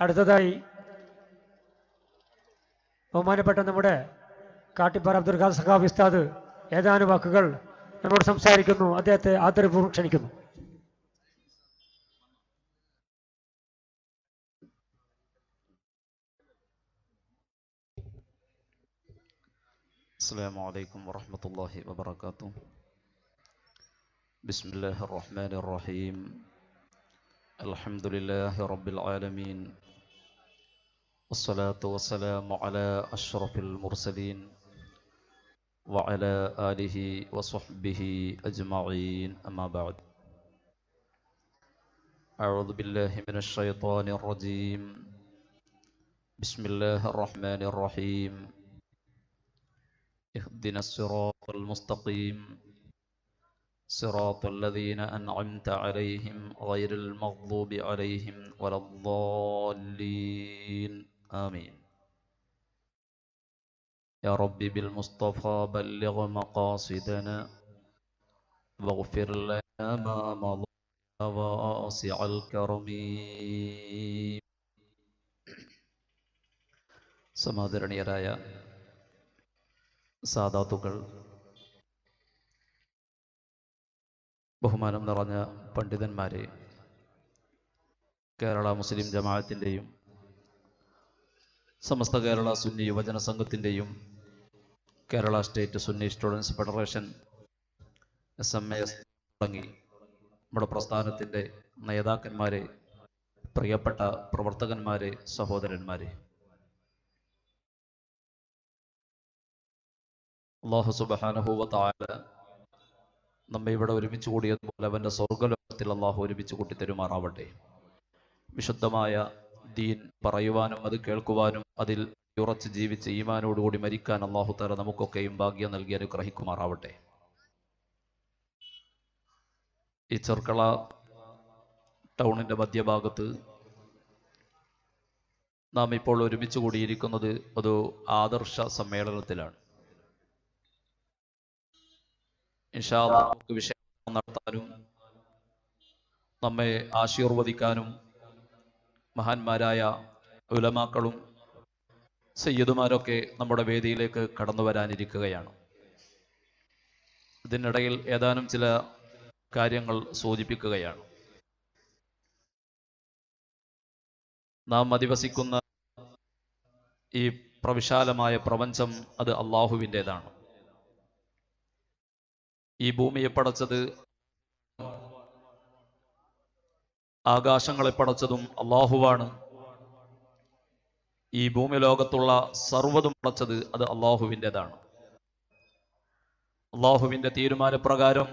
അടുത്തതായി ബഹുമാനപ്പെട്ട നമ്മുടെ കാട്ടിപ്പാറ അബ്ദുൽ ഖാദർ സഖാബ് ഉസ്താദ് ഏതാനും വാക്കുകൾ നമ്മോട് സംസാരിക്കുന്നു അദ്ദേഹത്തെ ആദരപൂർവ്വം ക്ഷണിക്കുന്നു السلام عليكم ورحمة الله وبركاته بسم الله الرحمن الرحيم الحمد لله رب العالمين والصلاة والسلام على أشرف المرسلين وعلى آله وصحبه أجمعين. أما بعد أعوذ بالله من الشيطان الرجيم. بسم الله الرحمن الرحيم. اهدنا الصراط المستقيم. صراط الذين أنعمت عليهم غير المغضوب عليهم ولا الضالين. آمين يا رب بالمصطفى بلغ مقاصدنا واغفر لنا ما مضى يا واسع الكرم സമാദരണീയരായ സാദാത്തുക്കൾ ബഹുമാനം നിറഞ്ഞ പണ്ഡിതന്മാരെ കേരള മുസ്ലിം ജമാഅത്തിൻ്റെയും Samastha Kerala Sunni Yuvajana സംഘത്തിന്റെയും Kerala State Sunni Students Federation S M S തുടങ്ങി നമ്മുടെ പ്രസ്ഥാനത്തിന്റെ നേതാക്കന്മാരെ പ്രിയപ്പെട്ട പ്രവർത്തകന്മാരെ സഹോദരന്മാരെ. അള്ളാഹു സുബഹാനഹൂവ താല നമ്മെ ഇവിടെ ഒരുമിച്ച് കൂടിയതുപോലെ അവന്റെ സ്വർഗലോകത്തിൽ അള്ളാഹു ഒരുമിച്ച് കൂട്ടി തരുമാറാവട്ടെ വിശുദ്ധമായ ദീൻ പറയുവാനും അത് കേൾക്കുവാനും അതിൽ ഉറച്ച് ജീവിച്ച് ഈമാനോടുകൂടി മരിക്കാൻ അള്ളാഹു താല നമുക്കൊക്കെയും ഭാഗ്യം നൽകി അനുഗ്രഹിക്കുമാറാവട്ടെ. ഈ ചെർക്കള ടൗണിന്റെ മധ്യഭാഗത്ത് നാം ഇപ്പോൾ ഒരുമിച്ച് കൂടിയിരിക്കുന്നത് ഒരു ആദർശ സമ്മേളനത്തിലാണ്. നമുക്ക് വിഷയം നടത്താനും നമ്മെ ആശീർവദിക്കാനും മഹാന്മാരായ ഉലമാക്കളും സയ്യിദുമാരൊക്കെ നമ്മുടെ വേദിയിലേക്ക് കടന്നു വരാനിരിക്കുകയാണ്. ഇതിനിടയിൽ ഏതാനും ചില കാര്യങ്ങൾ സൂചിപ്പിക്കുകയാണ്. നാം അധിവസിക്കുന്ന ഈ പ്രവിശാലമായ പ്രപഞ്ചം അത് അള്ളാഹുവിന്റെതാണ് ഈ ഭൂമിയെ പടച്ചത് ആകാശങ്ങളെ പടച്ചതും അള്ളാഹുവാണ്. ഈ ഭൂമി ലോകത്തുള്ള സർവതും പടച്ചത് അത് അള്ളാഹുവിന്റെതാണ്. അള്ളാഹുവിന്റെ തീരുമാനപ്രകാരം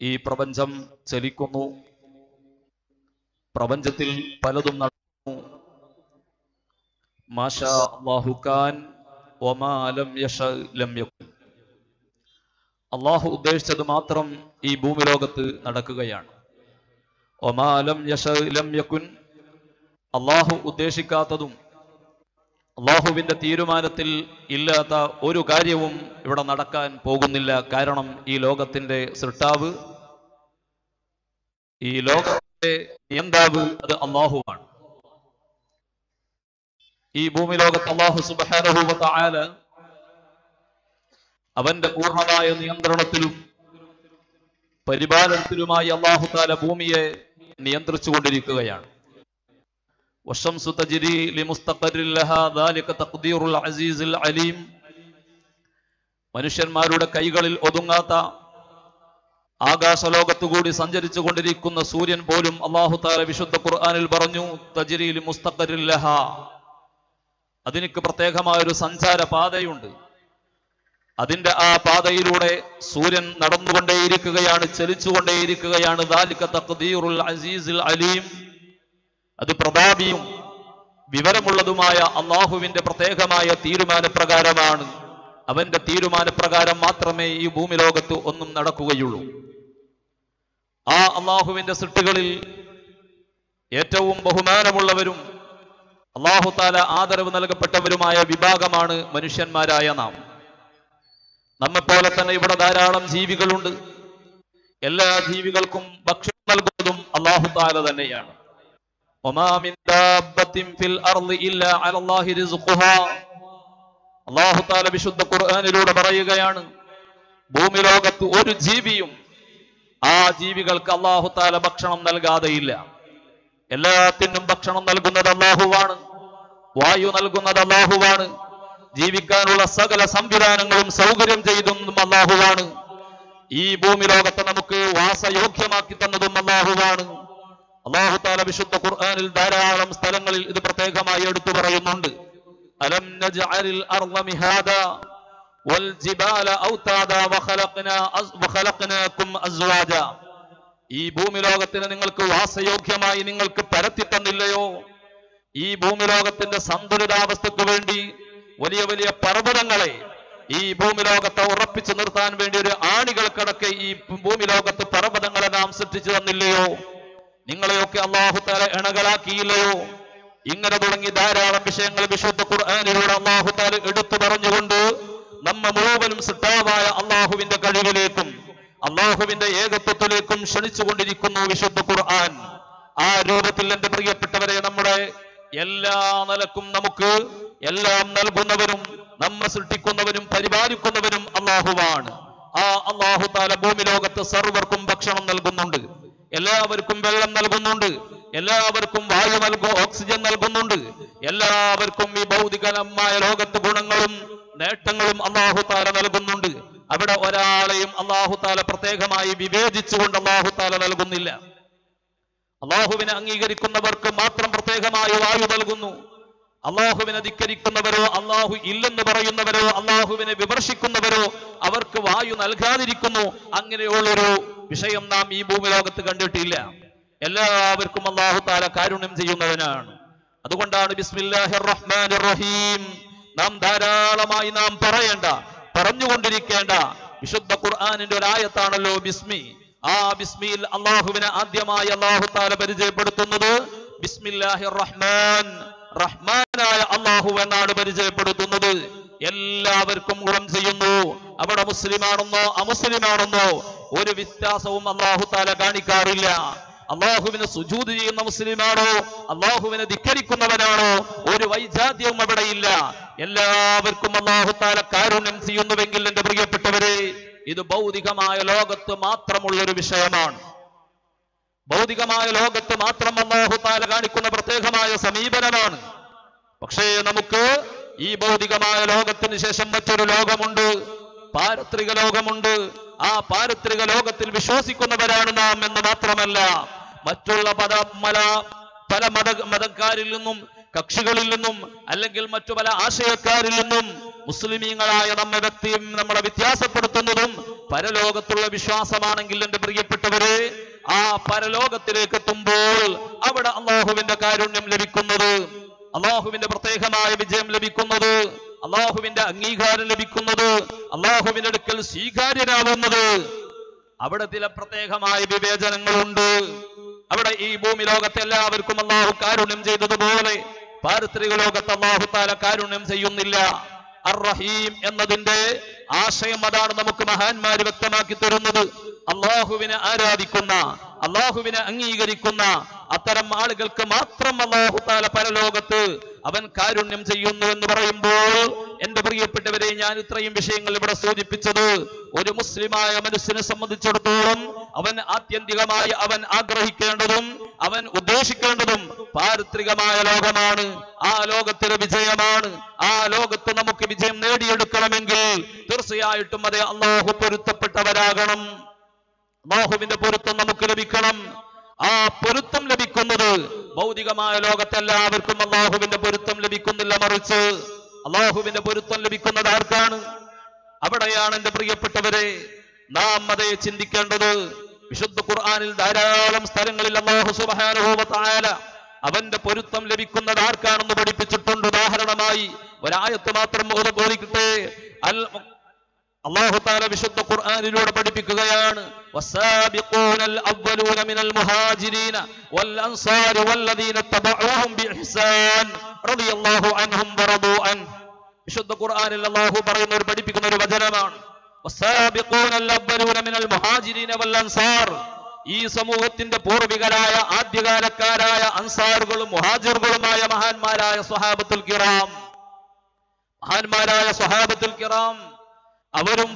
ഈ പ്രപഞ്ചം ചലിക്കുന്നു. പ്രപഞ്ചത്തിൽ പലതും നടക്കുന്നു. മാഷ അള്ളാഹുഖാൻ ഒമാലം യഷ ലം അള്ളാഹു ഉദ്ദേശിച്ചത് മാത്രം ഈ ഭൂമി ലോകത്ത് നടക്കുകയാണ്. ഒമാലം യഷ ലം യക്കുൻ അള്ളാഹു ഉദ്ദേശിക്കാത്തതും അള്ളാഹുവിന്റെ തീരുമാനത്തിൽ ഇല്ലാത്ത ഒരു കാര്യവും ഇവിടെ നടക്കാൻ പോകുന്നില്ല. കാരണം ഈ ലോകത്തിന്റെ സൃഷ്ടാവ് ഈ ലോകത്തിന്റെ നിയന്താവ് അത് അള്ളാഹുവാണ് ഈ ഭൂമി ലോകത്ത് അള്ളാഹു സുബാനഹുവ ആല അവന്റെ പൂർണമായ നിയന്ത്രണത്തിലും പരിപാലനത്തിലുമായി അള്ളാഹുദാല ഭൂമിയെ നിയന്ത്രിച്ചു കൊണ്ടിരിക്കുകയാണ് അലീം. മനുഷ്യന്മാരുടെ കൈകളിൽ ഒതുങ്ങാത്ത ആകാശലോകത്തുകൂടി സഞ്ചരിച്ചു കൊണ്ടിരിക്കുന്ന സൂര്യൻ പോലും അള്ളാഹുദാല വിശുദ്ധ ഖുർആാനിൽ പറഞ്ഞു തജിരി മുസ്തഖരിൽ ലഹ. അതിനക്ക് പ്രത്യേകമായ ഒരു സഞ്ചാര പാതയുണ്ട് അതിന്റെ ആ പാതയിലൂടെ സൂര്യൻ നടന്നുകൊണ്ടേയിരിക്കുകയാണ് ചലിച്ചുകൊണ്ടേയിരിക്കുകയാണ്. അസീസിൽ അലീം. അത് പ്രതാപിയും വിവരമുള്ളതുമായ അള്ളാഹുവിന്റെ പ്രത്യേകമായ തീരുമാനപ്രകാരമാണ്. അവന്റെ തീരുമാനപ്രകാരം മാത്രമേ ഈ ഭൂമി ലോകത്ത് ഒന്നും നടക്കുകയുള്ളൂ. ആ അള്ളാഹുവിന്റെ സൃഷ്ടികളിൽ ഏറ്റവും ബഹുമാനമുള്ളവരും അള്ളാഹു താല ആദരവ് നൽകപ്പെട്ടവരുമായ വിഭാഗമാണ് മനുഷ്യന്മാരായ നാം. നമ്മെപ്പോലെ തന്നെ ഇവിടെ ധാരാളം ജീവികളുണ്ട്. എല്ലാ ജീവികൾക്കും ഭക്ഷണം നൽകുന്നതും അള്ളാഹു താല തന്നെയാണ്. അള്ളാഹു താല വിശുദ്ധ ഖുർആാനിലൂടെ പറയുകയാണ് ഭൂമി ലോകത്ത് ഒരു ജീവിയും ആ ജീവികൾക്ക് അള്ളാഹു താല ഭക്ഷണം നൽകാതെയില്ല. എല്ലാത്തിനും ഭക്ഷണം നൽകുന്നത് അള്ളാഹുവാണ് വായു നൽകുന്നത് അള്ളാഹുവാണ് ജീവിക്കാനുള്ള സകല സംവിധാനങ്ങളും സൗകര്യം ചെയ്തതും അള്ളാഹുവാണ്. ഈ ഭൂമി ലോകത്തെ നമുക്ക് വാസയോഗ്യമാക്കി തന്നതും അള്ളാഹുവാണ്. അള്ളാഹു താല വിശുദ്ധ ഖുർആാനിൽ ധാരാളം സ്ഥലങ്ങളിൽ ഇത് പ്രത്യേകമായി എടുത്തു പറയുന്നുണ്ട്. അലം അർള മിഹാദ ഈ ഭൂമി ലോകത്തിന് നിങ്ങൾക്ക് വാസയോഗ്യമായി നിങ്ങൾക്ക് പരത്തി തന്നില്ലയോ? ഈ ഭൂമി ലോകത്തിന്റെ സന്തുലിതാവസ്ഥക്ക് വേണ്ടി വലിയ വലിയ പർവതങ്ങളെ ഈ ഭൂമി ലോകത്തെ ഉറപ്പിച്ചു നിർത്താൻ വേണ്ടി ഒരു ആണികൾ ആണികൾക്കടക്കെ ഈ ഭൂമി ലോകത്ത് പർവതങ്ങളെ നാം സൃഷ്ടിച്ചു തന്നില്ലയോ? നിങ്ങളെയൊക്കെ അള്ളാഹു താല ഇണകളാക്കിയില്ലയോ? ഇങ്ങനെ തുടങ്ങി ധാരാളം വിഷയങ്ങൾ വിശുദ്ധ ഖുർആാനിലൂടെ അള്ളാഹു താല എടുത്തു പറഞ്ഞുകൊണ്ട് നമ്മ മുഴുവനും സിട്ടാവായ അള്ളാഹുവിന്റെ കഴിവിലേക്കും അള്ളാഹുവിന്റെ ഏകത്വത്തിലേക്കും ക്ഷണിച്ചുകൊണ്ടിരിക്കുന്നു വിശുദ്ധ ഖുർആൻ. ആ രൂപത്തിൽ എന്റെ പ്രിയപ്പെട്ടവരെ നമ്മുടെ എല്ലാ നിലക്കും നമുക്ക് എല്ലാം നൽകുന്നവരും നമ്മെ സൃഷ്ടിക്കുന്നവരും പരിപാലിക്കുന്നവനും അള്ളാഹുവാണ്. ആ അള്ളാഹു താല ഭൂമി ലോകത്ത് സർവർക്കും ഭക്ഷണം നൽകുന്നുണ്ട്. എല്ലാവർക്കും വെള്ളം നൽകുന്നുണ്ട്. എല്ലാവർക്കും വായു നൽകും ഓക്സിജൻ നൽകുന്നുണ്ട്. എല്ലാവർക്കും ഈ ഭൗതികമായ ലോകത്ത് ഗുണങ്ങളും നേട്ടങ്ങളും അള്ളാഹു താല നൽകുന്നുണ്ട്. അവിടെ ഒരാളെയും അള്ളാഹു താല പ്രത്യേകമായി വിവേചിച്ചുകൊണ്ട് അള്ളാഹു താല നൽകുന്നില്ല. അള്ളാഹുവിനെ അംഗീകരിക്കുന്നവർക്ക് മാത്രം പ്രത്യേകമായി വായു നൽകുന്നു. അള്ളാഹുവിനെ ധിക്കരിക്കുന്നവരോ അള്ളാഹു ഇല്ലെന്ന് പറയുന്നവരോ അള്ളാഹുവിനെ വിമർശിക്കുന്നവരോ അവർക്ക് വായു നൽകാതിരിക്കുന്നു അങ്ങനെയുള്ളൊരു വിഷയം നാം ഈ ഭൂമി ലോകത്ത് കണ്ടിട്ടില്ല. എല്ലാവർക്കും അള്ളാഹു താല കാരുണ്യം ചെയ്യുന്നവനാണ്. അതുകൊണ്ടാണ് ബിസ്മില്ലാഹിർ റഹീം നാം ധാരാളമായി നാം പറയേണ്ട പറഞ്ഞുകൊണ്ടിരിക്കേണ്ട വിശുദ്ധ ഖുർആാനിന്റെ ഒരു ആയത്താണല്ലോ ബിസ്മി. ആ ബിസ്മിയിൽ അള്ളാഹുവിനെ ആദ്യമായി അള്ളാഹു താല പരിചയപ്പെടുത്തുന്നത് ബിസ്മില്ലാഹിർ റഹ്മാൻ റഹ്മാനായ അള്ളാഹു എന്നാണ് പരിചയപ്പെടുത്തുന്നത്. എല്ലാവർക്കും ഗുണം ചെയ്യുന്നു. അവിടെ മുസ്ലിമാണെന്നോ അമുസ്ലിമാണെന്നോ ഒരു വ്യത്യാസവും അള്ളാഹു താല കാണിക്കാറില്ല. അള്ളാഹുവിന് സുജൂത് ചെയ്യുന്ന മുസ്ലിമാണോ അള്ളാഹുവിനെ ധിക്കരിക്കുന്നവനാണോ ഒരു വൈജാത്യവും അവിടെയില്ല എല്ലാവർക്കും അള്ളാഹു താല കാരുണ്യം ചെയ്യുന്നുവെങ്കിൽ എന്റെ പ്രിയപ്പെട്ടവരെ ഇത് ഭൗതികമായ ലോകത്ത് മാത്രമുള്ള ഒരു വിഷയമാണ്. ഭൗതികമായ ലോകത്ത് മാത്രം അള്ളാഹു താല കാണിക്കുന്ന പ്രത്യേകമായ സമീപനമാണ്. പക്ഷേ നമുക്ക് ഈ ഭൗതികമായ ലോകത്തിന് ശേഷം മറ്റൊരു ലോകമുണ്ട്. പാരത്രിക ലോകമുണ്ട്. ആ പാരത്രിക ലോകത്തിൽ വിശ്വസിക്കുന്നവരാണ് നാം എന്ന് മാത്രമല്ല മറ്റുള്ള പല മല പല മത മതക്കാരിൽ നിന്നും കക്ഷികളിൽ നിന്നും അല്ലെങ്കിൽ മറ്റു പല ആശയക്കാരിൽ നിന്നും മുസ്ലിമീങ്ങളായ നമ്മെ വ്യക്തിയും നമ്മളെ വ്യത്യാസപ്പെടുത്തുന്നതും പരലോകത്തുള്ള വിശ്വാസമാണെങ്കിൽ എന്റെ പ്രിയപ്പെട്ടവരെ ആ പരലോകത്തിലേക്ക് എത്തുമ്പോൾ അവിടെ അള്ളാഹുവിന്റെ കാരുണ്യം ലഭിക്കുന്നത് അള്ളാഹുവിന്റെ പ്രത്യേകമായ വിജയം ലഭിക്കുന്നത് അള്ളാഹുവിന്റെ അംഗീകാരം ലഭിക്കുന്നത് അള്ളാഹുവിന്റെ അടുക്കൽ സ്വീകാര്യനാവുന്നത്. അവിടെ ചില പ്രത്യേകമായ വിവേചനങ്ങളുണ്ട്. അവിടെ ഈ ഭൂമി ലോകത്തെ എല്ലാവർക്കും അള്ളാഹു കാരുണ്യം ചെയ്തതുപോലെ പാരിത്രിക ലോകത്ത് അള്ളാഹു താല കാരുണ്യം ചെയ്യുന്നില്ല. അർ റഹീം എന്നതിന്റെ ആശയം അതാണ് നമുക്ക് മഹാന്മാര് വ്യക്തമാക്കി തരുന്നത്. അള്ളാഹുവിനെ ആരാധിക്കുന്ന അള്ളാഹുവിനെ അംഗീകരിക്കുന്ന അത്തരം ആളുകൾക്ക് മാത്രം അള്ളാഹു താല പരലോകത്ത് അവൻ കാരുണ്യം ചെയ്യുന്നു എന്ന് പറയുമ്പോൾ എന്റെ പ്രിയപ്പെട്ടവരെ ഞാൻ ഇത്രയും വിഷയങ്ങൾ ഇവിടെ സൂചിപ്പിച്ചത് ഒരു മുസ്ലിമായ മനുഷ്യനെ സംബന്ധിച്ചിടത്തോളം അവൻ ആത്യന്തികമായി അവൻ ആഗ്രഹിക്കേണ്ടതും അവൻ ഉദ്ദേശിക്കേണ്ടതും പാരിത്രികമായ ലോകമാണ്. ആ ലോകത്തിന് വിജയമാണ്. ആ ലോകത്ത് നമുക്ക് വിജയം നേടിയെടുക്കണമെങ്കിൽ തീർച്ചയായിട്ടും അതേ അള്ളാഹു പൊരുത്തപ്പെട്ടവരാകണം. അള്ളാഹുവിന്റെ പൊരുത്തം നമുക്ക് ലഭിക്കണം. ആ പൊരുത്തം ലഭിക്കുന്നത് ഭൗതികമായ ലോകത്തെല്ലാവർക്കും അള്ളാഹുവിന്റെ പൊരുത്തം ലഭിക്കുന്നില്ല മറിച്ച്. അള്ളാഹുവിന്റെ പൊരുത്തം ലഭിക്കുന്നത് ആർക്കാണ്? അവിടെയാണ് എന്റെ പ്രിയപ്പെട്ടവരെ നാം അതേ ചിന്തിക്കേണ്ടത്. വിശുദ്ധ ഖുർആാനിൽ ധാരാളം സ്ഥലങ്ങളിൽ അള്ളാഹു സുബാനുഭവത്തായാല അവന്റെ പൊരുത്തം ലഭിക്കുന്നത് ആർക്കാണെന്ന് പഠിപ്പിച്ചിട്ടുണ്ട്. ഉദാഹരണമായി ഒരായത്ത് മാത്രം ഓടിക്കട്ടെ അൽ അള്ളാഹു താല വിശുദ്ധ ഖുർആനിലൂടെ പഠിപ്പിക്കുകയാണ്. വിശുദ്ധ ഖുർആനിൽ അള്ളാഹു പറയുന്ന ഒരു പഠിപ്പിക്കുന്ന ഒരു വചനമാണ് ഈ സമൂഹത്തിന്റെ പൂർവികരായ ആദ്യകാലക്കാരായ അൻസാറുകളും മുഹാജിറുകളുമായ മഹാന്മാരായ സ്വഹാബത്തുൽ കിറാം. മഹാന്മാരായ സ്വഹാബത്തുൽ കിറാം അവരും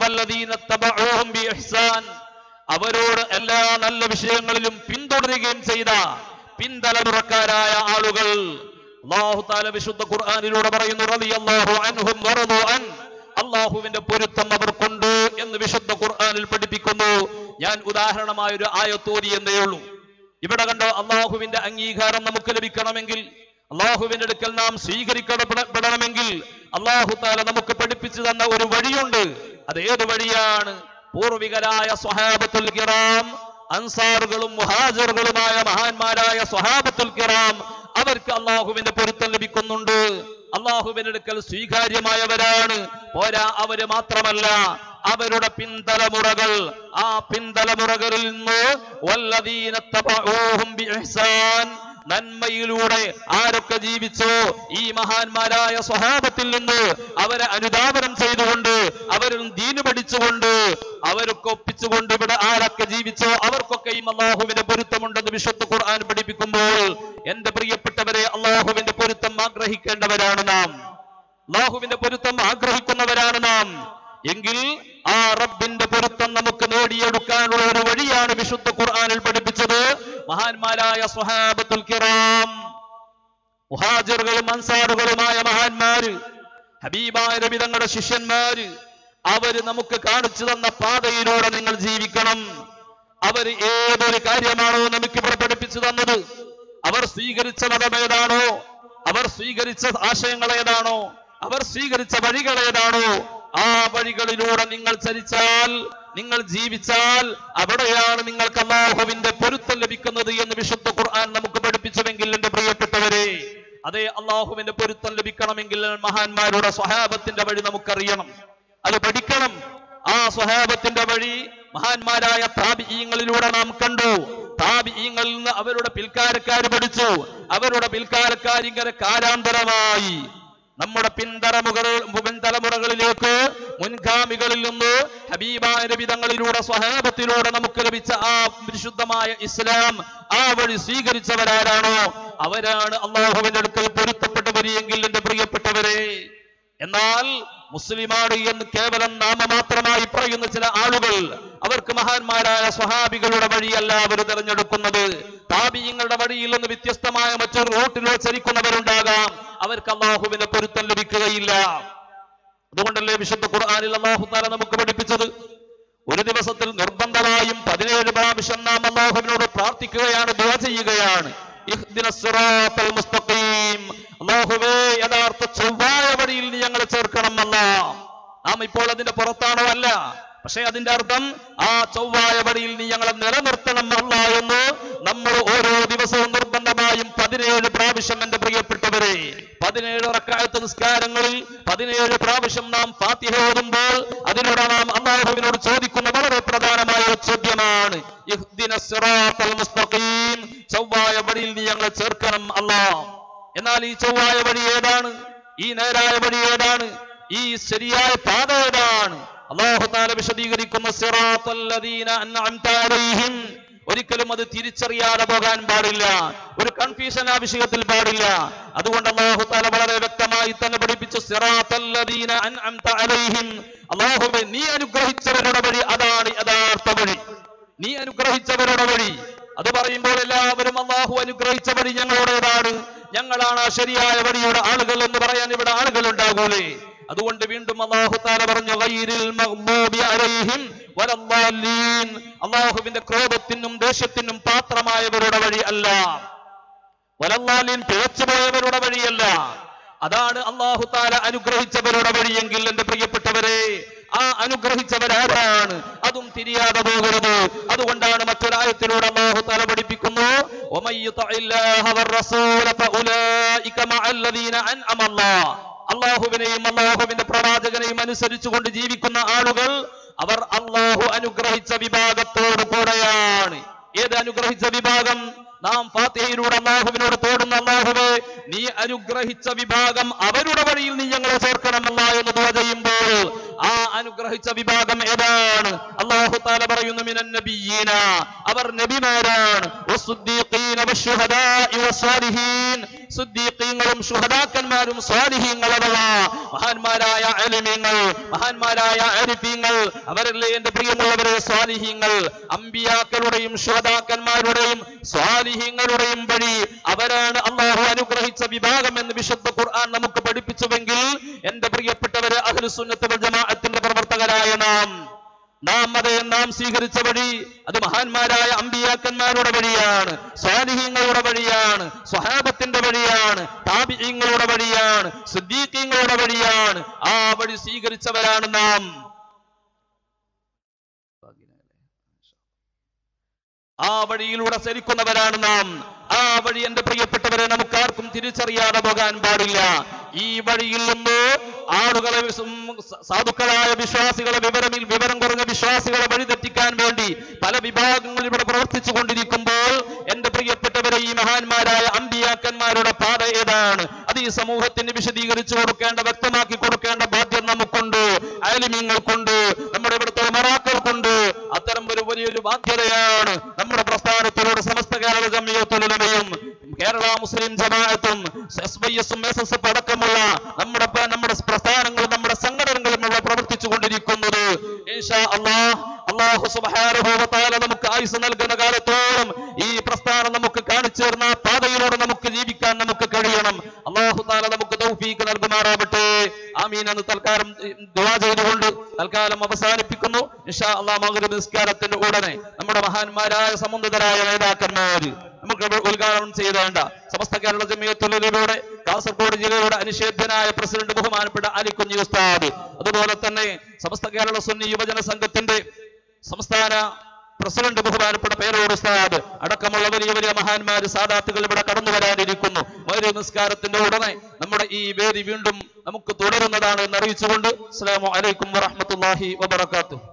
അവരോട് എല്ലാ നല്ല വിഷയങ്ങളിലും പിന്തുടരുകയും ചെയ്ത പിന്തലമുറക്കാരായ ആളുകൾ. വിശുദ്ധ ഖുർആനിലൂടെ പറയുന്നു അള്ളാഹുവിന്റെ പൊരുത്തം അവർക്കുണ്ട് എന്ന് വിശുദ്ധ ഖുർആാനിൽ പഠിപ്പിക്കുന്നു. ഞാൻ ഉദാഹരണമായ ഒരു ആയത്തോരി എന്നേ ഉള്ളൂ. ഇവിടെ കണ്ടോ അള്ളാഹുവിന്റെ അംഗീകാരം നമുക്ക് ലഭിക്കണമെങ്കിൽ അള്ളാഹുവിന്റെ അടുക്കൽ നാം സ്വീകരിക്കപ്പെടണമെങ്കിൽ അള്ളാഹു താല നമുക്ക് പഠിപ്പിച്ചു തന്ന ഒരു വഴിയുണ്ട്. അത് ഏത് വഴിയാണ്? പൂർവികരായ സ്വഹാബത്തുൽ കിറാം അൻസാറുകളും മുഹാജറുകളുമായ മഹാന്മാരായ സ്വഹാബത്തുൽ കിറാം അവർക്ക് അള്ളാഹുവിന്റെ പൊരുത്തം ലഭിക്കുന്നുണ്ട്. അള്ളാഹുവിന്റെ അടുക്കൽ സ്വീകാര്യമായവരാണ്. പോരാ അവർ മാത്രമല്ല അവരുടെ പിന്തലമുറകൾ ആ പിന്തലമുറകളിൽ നിന്ന് നന്മയിലൂടെ ആരൊക്കെ ജീവിച്ചോ ഈ മഹാന്മാരായ സ്വഭാവത്തിൽ നിന്ന് അവരെ അനുദാപനം ചെയ്തുകൊണ്ട് അവരിൽ ദീന് പഠിച്ചുകൊണ്ട് അവരൊക്കെ ഒപ്പിച്ചുകൊണ്ട് ഇവിടെ ആരൊക്കെ ജീവിച്ചോ അവർക്കൊക്കെ ഈ അള്ളാഹുവിന്റെ പൊരുത്തമുണ്ടെന്ന് വിശുദ്ധ ഖുർആൻ പഠിപ്പിക്കുമ്പോൾ എന്റെ പ്രിയപ്പെട്ടവരെ അള്ളാഹുവിന്റെ പൊരുത്തം ആഗ്രഹിക്കേണ്ടവരാണ് നാം. അള്ളാഹുവിന്റെ പൊരുത്തം ആഗ്രഹിക്കുന്നവരാണ് നാം. എങ്കിൽ ആ റബ്ബിന്റെ പൊരുത്തം നമുക്ക് നേടിയെടുക്കാനുള്ള ഒരു വഴിയാണ് വിശുദ്ധ ഖുർആനിൽ പഠിപ്പിച്ചത്. മഹാന്മാരായ സ്വഹാബത്തുൽ കിറാം മുഹാജിറുകളും അൻസാറുകളുമായ മഹാന്മാര് ഹബീബായ നബി തങ്ങളുടെ ശിഷ്യന്മാര് അവർ നമുക്ക് കാണിച്ചു തന്ന പാതയിലൂടെ നിങ്ങൾ ജീവിക്കണം. അവർ ഏതൊരു കാര്യമാണോ നമുക്ക് പഠിപ്പിച്ചു തന്നത്? അവർ സ്വീകരിച്ച മതം ഏതാണോ? അവർ സ്വീകരിച്ച ആശയങ്ങൾ ഏതാണോ? അവർ സ്വീകരിച്ച വഴികൾ ഏതാണോ? ആ വഴികളിലൂടെ നിങ്ങൾ ചരിച്ചാൽ നിങ്ങൾ ജീവിച്ചാൽ അവിടെയാണ് നിങ്ങൾക്ക് അള്ളാഹുവിന്റെ പൊരുത്തം ലഭിക്കുന്നത് എന്ന് വിശുദ്ധ ഖുർആൻ നമുക്ക് പഠിപ്പിച്ചുവെങ്കിൽ എന്റെ പ്രിയപ്പെട്ടവരെ അതേ അള്ളാഹുവിന്റെ പൊരുത്തം ലഭിക്കണമെങ്കിൽ മഹാന്മാരുടെ സ്വഹാബത്തിന്റെ വഴി നമുക്കറിയണം. അത് പഠിക്കണം. ആ സ്വഹാബത്തിന്റെ വഴി മഹാന്മാരായ താപിയങ്ങളിലൂടെ നാം കണ്ടു. താപിയങ്ങളിൽ നിന്ന് അവരുടെ പിൽക്കാരക്കാർ പഠിച്ചു. അവരുടെ പിൽക്കാരക്കാരിങ്ങനെ കാലാന്തരമായി നമ്മുടെ പിന്തലമുകൾ പിന്തലമുറകളിലേക്ക് മുൻഗാമികളിൽ നിന്ന് ഹബീബായ നബിതങ്ങളിലൂടെ സ്വഹാബത്തിലൂടെ നമുക്ക് ലഭിച്ച ആ വിശുദ്ധമായ ഇസ്ലാം ആ വഴി സ്വീകരിച്ചവരാരാണോ? അവരാണ് അള്ളാഹുവിന്റെ അടുക്കൽ പൊരുത്തപ്പെട്ടവർ എങ്കിൽ എന്റെ പ്രിയപ്പെട്ടവരെ. എന്നാൽ മുസ്ലിമാണ് എന്ന് കേവലം നാമമാത്രമായി പറയുന്ന ചില ആളുകൾ അവർക്ക് മഹാന്മാരായ സ്വഹാബികളുടെ വഴിയല്ല അവർ തിരഞ്ഞെടുക്കുന്നത്. താബിയങ്ങളുടെ വഴിയിൽ നിന്ന് വ്യത്യസ്തമായ മറ്റൊരു റൂട്ടിലോ ചരിക്കുന്നവരുണ്ടാകാം. അവർക്ക് അള്ളാഹുവിനെ പൊരുത്തം ലഭിക്കുകയില്ല. അതുകൊണ്ടല്ലേ വിശുദ്ധ ഖുർആാനിൽ അള്ളാഹു താല നമുക്ക് പഠിപ്പിച്ചത്? ഒരു ദിവസത്തിൽ നിർബന്ധമായും പതിനേഴ് പ്രാവശ്യം നാം അള്ളാഹുവിനോട് പ്രാർത്ഥിക്കുകയാണ് ദുവ ചെയ്യുകയാണ്. യഥാർത്ഥ ഞങ്ങളെ ചേർക്കണം അല്ല നാം ഇപ്പോൾ അതിന്റെ പുറത്താണോ അല്ല. പക്ഷേ അതിന്റെ അർത്ഥം ആ ചൊവ്വായ വഴിയിൽ നീ ഞങ്ങളെ നിലനിർത്തണം അല്ല എന്ന് നമ്മൾ ഓരോ ദിവസവും നിർബന്ധമായും പതിനേഴ് പ്രാവശ്യം എന്റെ പ്രിയപ്പെട്ടവരെ പതിനേഴ് റക്കായത്ത് നിസ്കാരങ്ങളിൽ പതിനേഴ് പ്രാവശ്യം നാം ഫാത്തിഹ ഓതുമ്പോൾ അതിനോട് നാം അള്ളാഹുവിനോട് ചോദിക്കുന്ന വളരെ പ്രധാനമായ ചോദ്യമാണ്. ചൊവ്വായ വഴിയിൽ നീ ഞങ്ങളെ ചേർക്കണം അല്ല. എന്നാൽ ഈ ചൊവ്വായ വഴി ഏതാണ്? ഈ നേരായ വഴി ഏതാണ്? ഈ ശരിയായ പാത ഏതാണ്? അള്ളാഹു താല വിശദീകരിക്കുന്ന ഒരിക്കലും അത് തിരിച്ചറിയാതെ പോകാൻ പാടില്ല. ഒരു കൺഫ്യൂഷൻ ആ വിഷയത്തിൽ പാടില്ല. അതുകൊണ്ട് അള്ളാഹുത്താല വളരെ വ്യക്തമായി തന്നെ പഠിപ്പിച്ചു അള്ളാഹുബെ നീ അനുഗ്രഹിച്ചവരുടെ വഴി അതാണ് യഥാർത്ഥ വഴി. നീ അനുഗ്രഹിച്ചവരുടെ വഴി. അത് പറയുമ്പോൾ എല്ലാവരും അള്ളാഹു അനുഗ്രഹിച്ച വഴി ഞങ്ങളുടേതാണ്. ഞങ്ങളാണ് ആ ശരിയായ വഴിയുടെ ആളുകൾ എന്ന് പറയാൻ ഇവിടെ ആളുകൾ ഉണ്ടാകൂലേ. അതുകൊണ്ട് വീണ്ടും അല്ലാഹു തആല പറഞ്ഞു. അള്ളാഹുവിന്റെ ക്രോധത്തിനും ദേഷ്യത്തിനും പാത്രമായവരുടെ വഴി അല്ല. വലല്ലാലിൻ പിഴച്ചുപോയവരുടെ വഴിയല്ല. അതാണ് അല്ലാഹു തആല അനുഗ്രഹിച്ചവരുടെ വഴിയെങ്കിൽ എന്റെ പ്രിയപ്പെട്ടവരെ ആ അനുഗ്രഹിച്ചവരാരാണ്? അതും തിരിയാതെ പോകരുത്. അതുകൊണ്ടാണ് മറ്റൊരായത്തിലൂടെ അള്ളാഹു തല പഠിപ്പിക്കുന്നു. അള്ളാഹുവിനെയും അള്ളാഹുവിന്റെ പ്രവാചകനെയും അനുസരിച്ചുകൊണ്ട് ജീവിക്കുന്ന ആളുകൾ അവർ അള്ളാഹു അനുഗ്രഹിച്ച വിഭാഗത്തോട് കൂടെയാണ്. ഏത് അനുഗ്രഹിച്ച വിഭാഗം? നാം ഫാത്തിഹയിലൂടെ അള്ളാഹുവിനോട് തോടുന്ന അള്ളാഹുവേ നീ അനുഗ്രഹിച്ച വിഭാഗം അവരുടെ വഴിയിൽ നീ ഞങ്ങളെ ചേർക്കണമല്ല എന്ന് ദുആ ചെയ്യുമ്പോൾ ആ അനുഗ്രഹിച്ച വിഭാഗം ഏതാണ്? അള്ളാഹു താല പറയുന്നു മിനൻ നബിയീന. അവർ നബിമാരാണ്. വസ്സുദ്ദീഖീന വസ്സാലിഹീൻ. സുദ്ദീഖീങ്ങളും ശുഹദാക്കന്മാരും സ്വാലിഹീങ്ങൾ അഥവാ മഹാന്മാരായ അലിമീങ്ങൾ മഹാന്മാരായ അരിഫീങ്ങൾ അവരല്ലേ എന്റെ പ്രിയമുള്ളവരെ സ്വാലിഹീങ്ങൾ അമ്പിയാക്കളുടെയും ശുഹദാക്കന്മാരുടെയും സ്വാലിഹീങ്ങളുടെയും വഴി അവരാണ് അള്ളാഹു അനുഗ്രഹിച്ച വിഭാഗം എന്ന് വിശുദ്ധ ഖുർആൻ നമുക്ക് പഠിപ്പിച്ചുവെങ്കിൽ എന്റെ പ്രിയപ്പെട്ടവരെ അഹ്ലുസുന്നത്ത് വൽ ജമാഅത്തിന്റെ പ്രവർത്തകരായ നാം നാം അതേ നാം സ്വീകരിച്ച വഴി അത് മഹാന്മാരായ അമ്പിയാക്കന്മാരുടെ വഴിയാണ് സ്വാലിഹീങ്ങളുടെ വഴിയാണ് സ്വഹാബത്തിന്റെ വഴിയാണ് താബിഈങ്ങളുടെ വഴിയാണ് സിദ്ദീഖീങ്ങളുടെ വഴിയാണ്. ആ വഴി സ്വീകരിച്ചവരാണ് നാം. ആ വഴിയിലൂടെ സരിക്കുന്നവരാണ് നാം. ആ വഴി എന്റെ പ്രിയപ്പെട്ടവരെ നമുക്കാർക്കും തിരിച്ചറിയാതെ പോകാൻ പാടില്ല. ഈ വഴിയിൽ നിന്ന് ആളുകളെ സാധുക്കളായ വിശ്വാസികളെ വിവരമിൽ വിവരം കുറഞ്ഞ വിശ്വാസികളെ വഴിതെറ്റിക്കാൻ വേണ്ടി പല വിഭാഗങ്ങൾ ഇവിടെ പ്രവർത്തിച്ചു കൊണ്ടിരിക്കുമ്പോൾ എന്റെ പ്രിയപ്പെട്ടവരെ ഈ മഹാന്മാരായ അമ്പിയാക്കന്മാരുടെ പാത ഏതാണ്? അത് ഈ സമൂഹത്തിന് വിശദീകരിച്ചു കൊടുക്കേണ്ട വ്യക്തമാക്കി കൊടുക്കേണ്ട ബാധ്യത നമുക്കുണ്ട് അയലിമ്യങ്ങൾക്കുണ്ട് നമ്മുടെ ഇവിടുത്തെ മറാക്കൾക്കുണ്ട്. അത്തരം ഒരു വലിയൊരു ബാധ്യതയാണ് നമ്മുടെ പ്രസ്ഥാനത്തിലൂടെ സമസ്ത കേരള ജമിയത്തുലമയും കേരള മുസ്ലിം ജമാഅത്തും എസ് വൈ എസും എസ് എസ് അടക്കമുള്ള നമ്മുടെ നമ്മുടെ പ്രസ്ഥാനങ്ങളും നമ്മുടെ സംഘടനകളും ഇവിടെ പ്രവർത്തിച്ചു കൊണ്ടിരിക്കുന്നത് അള്ളാഹു നമുക്ക് ആയുസ് നൽകുന്ന കാലത്തോളം ഈ പ്രസ്ഥാനം നമുക്ക് കാണിച്ചു പാതയിലൂടെ നമുക്ക് ജീവിക്കാൻ നമുക്ക് കഴിയണം. അള്ളാഹു താല നമുക്ക് തൗഫീക്ക് നൽകുമാറാവട്ടെ. ആമീൻ എന്ന് തൽക്കാലം ദുവാ ചെയ്തുകൊണ്ട് തൽക്കാലം അവസാനിപ്പിക്കുന്നു. നിസ്കാരത്തിന്റെ ഉടനെ നമ്മുടെ മഹാന്മാരായ സമുന്നതരായ നേതാക്കന്മാര് നമുക്ക് ഉദ്ഘാടനം ചെയ്തേണ്ട സമസ്ത കേരള ജമീയത്തുള്ളിലൂടെ കാസർഗോഡ് ജില്ലയുടെ അനിഷേധ്യനായ പ്രസിഡന്റ് ബഹുമാനപ്പെട്ട അലിക്കുഞ്ഞി ഉസ്താദ്. അതുപോലെ തന്നെ സമസ്ത കേരള സുന്നി യുവജന സംഘത്തിന്റെ സംസ്ഥാന പ്രസിഡന്റ് ബഹുമാനപ്പെട്ട പേരോട് ഉസ്താദ് അടക്കമുള്ള വലിയ വലിയ മഹാന്മാര് സാദാത്തുകൾ ഇവിടെ കടന്നു വരാനിരിക്കുന്നു. മൗര്യ നിസ്കാരത്തിന്റെ ഉടനെ നമ്മുടെ ഈ വേദി വീണ്ടും നമുക്ക് തുടരുന്നതാണ് എന്ന് അറിയിച്ചുകൊണ്ട് അസ്സലാമു അലൈക്കും വറഹ്മത്തുള്ളാഹി വബറകാതുഹു.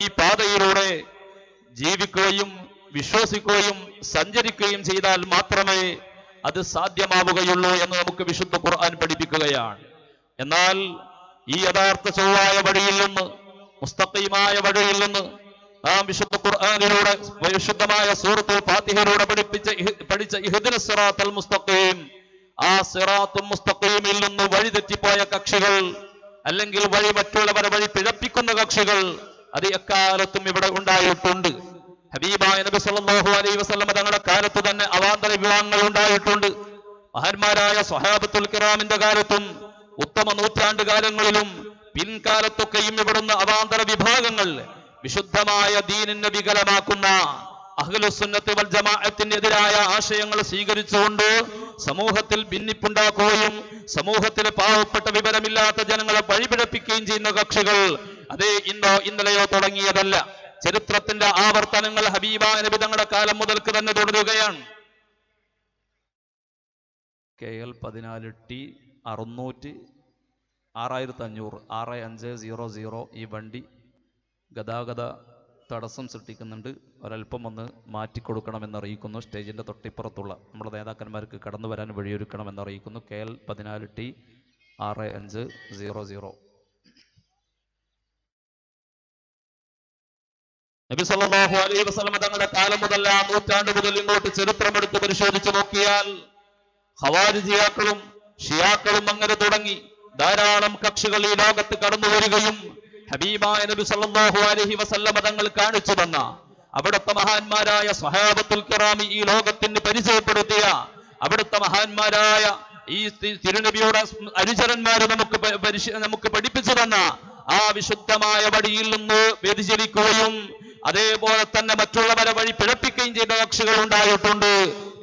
ഈ പാതയിലൂടെ ജീവിക്കുകയും വിശ്വസിക്കുകയും സഞ്ചരിക്കുകയും ചെയ്താൽ മാത്രമേ അത് സാധ്യമാവുകയുള്ളൂ എന്ന് നമുക്ക് വിശുദ്ധ ഖുർആൻ പഠിപ്പിക്കുകയാണ്. എന്നാൽ ഈ യഥാർത്ഥ ചൊവ്വായ വഴിയിൽ നിന്ന് മുസ്തഖീമായ വഴിയിൽ നിന്ന് ആ വിശുദ്ധ ഖുർആനിലൂടെ വിശുദ്ധമായ സൂറത്തുൽ ഫാത്തിഹയിലൂടെ പഠിപ്പിച്ച പഠിച്ച ഇഹ്ദിന സിറാത്തൽ മുസ്തഖീം ആ സിറാത്തും മുസ്തഖീമിൽ നിന്ന് വഴിതെറ്റിപ്പോയ കക്ഷികൾ അല്ലെങ്കിൽ വഴി മറ്റുള്ളവരെ വഴി പിഴപ്പിക്കുന്ന കക്ഷികൾ അത് എക്കാലത്തും ഇവിടെ ഉണ്ടായിട്ടുണ്ട്. ഹബീബായ നബി സല്ലല്ലാഹു അലൈഹി വസല്ലമ തങ്ങളുടെ കാലത്ത് തന്നെ അവാന്തര വിവാഹങ്ങൾ ഉണ്ടായിട്ടുണ്ട്. മഹാന്മാരായ സ്വഹാബത്തുൽ കിറാമിന്റെ കാലത്തും ഉത്തമ നൂറ്റാണ്ട് കാലങ്ങളിലും പിൻകാലത്തൊക്കെയും ഇവിടുന്ന് അവാന്തര വിഭാഗങ്ങൾ വിശുദ്ധമായ ദീനിനെ വികലമാക്കുന്ന അഹ്ലുസുന്നത്ത് വൽ ജമാഅത്തിനെതിരായ ആശയങ്ങൾ സ്വീകരിച്ചുകൊണ്ട് സമൂഹത്തിൽ ഭിന്നിപ്പുണ്ടാക്കുകയും സമൂഹത്തിലെ പാവപ്പെട്ട വിവരമില്ലാത്ത ജനങ്ങളെ വഴിപിഴപ്പിക്കുകയും ചെയ്യുന്ന കക്ഷികൾ അത് ഇന്നോ ഇന്നലെയോ തുടങ്ങിയതല്ല. ചരിത്രത്തിന്റെ ആവർത്തനങ്ങൾ ഹബീബ നബി തങ്ങളുടെ കാലം മുതൽക്ക് തന്നെ തുടരുകയാണ്. കെ എൽ പതിനാല് ടി അറുന്നൂറ്റി ആറായിരത്തി അഞ്ഞൂറ് ആറ് അഞ്ച് സീറോ സീറോ ഈ വണ്ടി ഗതാഗത തടസ്സം സൃഷ്ടിക്കുന്നുണ്ട്. ഒരല്പം ഒന്ന് മാറ്റിക്കൊടുക്കണമെന്ന് അറിയിക്കുന്നു സ്റ്റേജിന്റെ തൊട്ടിപ്പുറത്തുള്ള നമ്മുടെ നേതാക്കന്മാർക്ക് കടന്നു വരാൻ വഴിയൊരുക്കണമെന്ന് അറിയിക്കുന്നു കെ എൽ പതിനാല് ടി ആറ് അഞ്ച് സീറോ സീറോ. നബി സല്ലല്ലാഹു അലൈഹി വസല്ലമ തങ്ങളുടെ കാലം മുതൽ ആ നൂറ്റാണ്ട് മുതൽ ഇങ്ങോട്ട് ചരിത്രമെടുത്ത് പരിശോധിച്ചു നോക്കിയാൽ ഹവാരിജിയാക്കളും ഷിയാക്കളും അങ്ങനെ തുടങ്ങി. ധാരാളം കക്ഷികൾ ഈ ലോകത്ത് കടന്നു വരികയും ഹബീബായ നബി സല്ലല്ലാഹു അലൈഹി വസല്ലമ തങ്ങൾ കാണിച്ചു തന്ന. അവിടുത്തെ മഹാന്മാരായ സ്വഹാബത്തുൽ കിറാമി ഈ ലോകത്തിന് പരിചയപ്പെടുത്തിയ അവിടുത്തെ മഹാന്മാരായ ഈ തിരുനബിയുടെ അനുചരന്മാര് നമുക്ക് നമുക്ക് പഠിപ്പിച്ചു തന്ന ആ വിശുദ്ധമായ വഴിയിൽ നിന്ന് വ്യതിചലിക്കുകയും അതേപോലെ തന്നെ മറ്റുള്ളവരെ വഴി പിഴപ്പിക്കുകയും ചെയ്ത കക്ഷികൾ ഉണ്ടായിട്ടുണ്ട്.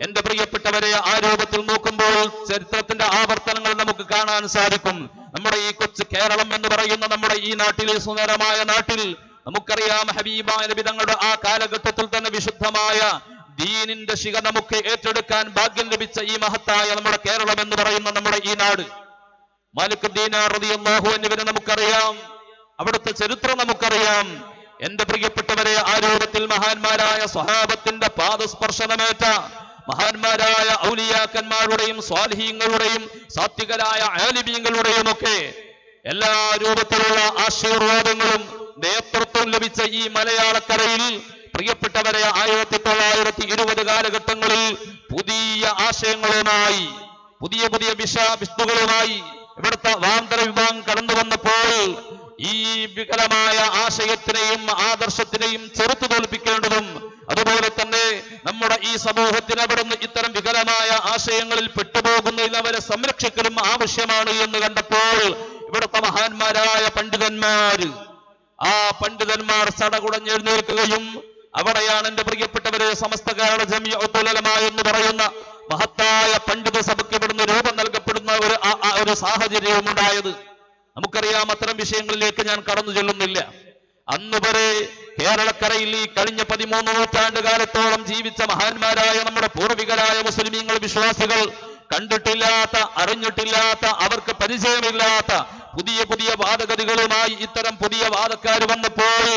എന്റെ പ്രിയപ്പെട്ടവരെ ആ രൂപത്തിൽ നോക്കുമ്പോൾ ചരിത്രത്തിന്റെ ആവർത്തനങ്ങൾ നമുക്ക് കാണാൻ സാധിക്കും. നമ്മുടെ ഈ കൊച്ചു കേരളം എന്ന് പറയുന്ന നമ്മുടെ ഈ നാട്ടിൽ സുന്ദരമായ നാട്ടിൽ നമുക്കറിയാം ഹബീബായ നബി തങ്ങളുടെ ആ കാലഘട്ടത്തിൽ തന്നെ വിശുദ്ധമായ ദീനിന്റെ ശിഖ നമുക്ക് ഏറ്റെടുക്കാൻ ഭാഗ്യം ലഭിച്ച ഈ മഹത്തായ നമ്മുടെ കേരളം എന്ന് പറയുന്ന നമ്മുടെ ഈ നാട്. മാലിക് റളിയല്ലാഹു എന്നിവരെ നമുക്കറിയാം. അവിടുത്തെ ചരിത്രം നമുക്കറിയാം. എന്റെ പ്രിയപ്പെട്ടവരെ ആ രൂപത്തിൽ മഹാന്മാരായ സ്വഹാബത്തിന്റെ പാദസ്പർശനമേറ്റ മഹാന്മാരായ ഔലിയാക്കന്മാരുടെയും സ്വാലിഹീങ്ങളുടെയും സാത്വികരായ ആലിമീങ്ങളുടെയും ഒക്കെ എല്ലാ രൂപത്തിലുള്ള ആശീർവാദങ്ങളും നേതൃത്വം ലഭിച്ച ഈ മലയാളക്കരയിൽ പ്രിയപ്പെട്ടവരെ ആയിരത്തി തൊള്ളായിരത്തി ഇരുപത് കാലഘട്ടങ്ങളിൽ പുതിയ ആശയങ്ങളുമായി പുതിയ പുതിയ വിഷ വിഷ്ണുകളുമായി ഇവിടുത്തെ വാന്തര വിഭാഗം കടന്നു വന്നപ്പോൾ ഈ വികലമായ ആശയത്തിനെയും ആദർശത്തിനെയും ചെറുത്തു തോൽപ്പിക്കേണ്ടതും അതുപോലെ തന്നെ നമ്മുടെ ഈ സമൂഹത്തിന് അവിടുന്ന് ഇത്തരം വികലമായ ആശയങ്ങളിൽ പെട്ടുപോകുന്നതിൽ അവരെ സംരക്ഷിക്കലും ആവശ്യമാണ് എന്ന് കണ്ടപ്പോൾ ഇവിടുത്തെ മഹാന്മാരായ പണ്ഡിതന്മാർ ആ പണ്ഡിതന്മാർ സടകുടഞ്ഞെഴുന്നേൽക്കുകയും അവിടെയാണ് എന്റെ പ്രിയപ്പെട്ടവരെ സമസ്ത കേരള ജമിയ എന്ന് പറയുന്ന മഹത്തായ പണ്ഡിത സഭയ്ക്ക് ഇവിടുന്ന് രൂപം നൽകപ്പെടുന്ന ഒരു ഒരു സാഹചര്യവും ഉണ്ടായത്. നമുക്കറിയാം അത്തരം വിഷയങ്ങളിലേക്ക് ഞാൻ കടന്നു ചെല്ലുന്നില്ല. അന്ന് വരെ കേരളക്കരയിൽ ഈ കഴിഞ്ഞ പതിമൂന്ന് നൂറ്റാണ്ട് കാലത്തോളം ജീവിച്ച മഹാന്മാരായ നമ്മുടെ പൂർവികരായ മുസ്ലിമീങ്ങൾ വിശ്വാസികൾ കണ്ടിട്ടില്ലാത്ത അറിഞ്ഞിട്ടില്ലാത്ത അവർക്ക് പരിചയമില്ലാത്ത പുതിയ പുതിയ വാദഗതികളുമായി ഇത്തരം പുതിയ വാദക്കാർ വന്നപ്പോൾ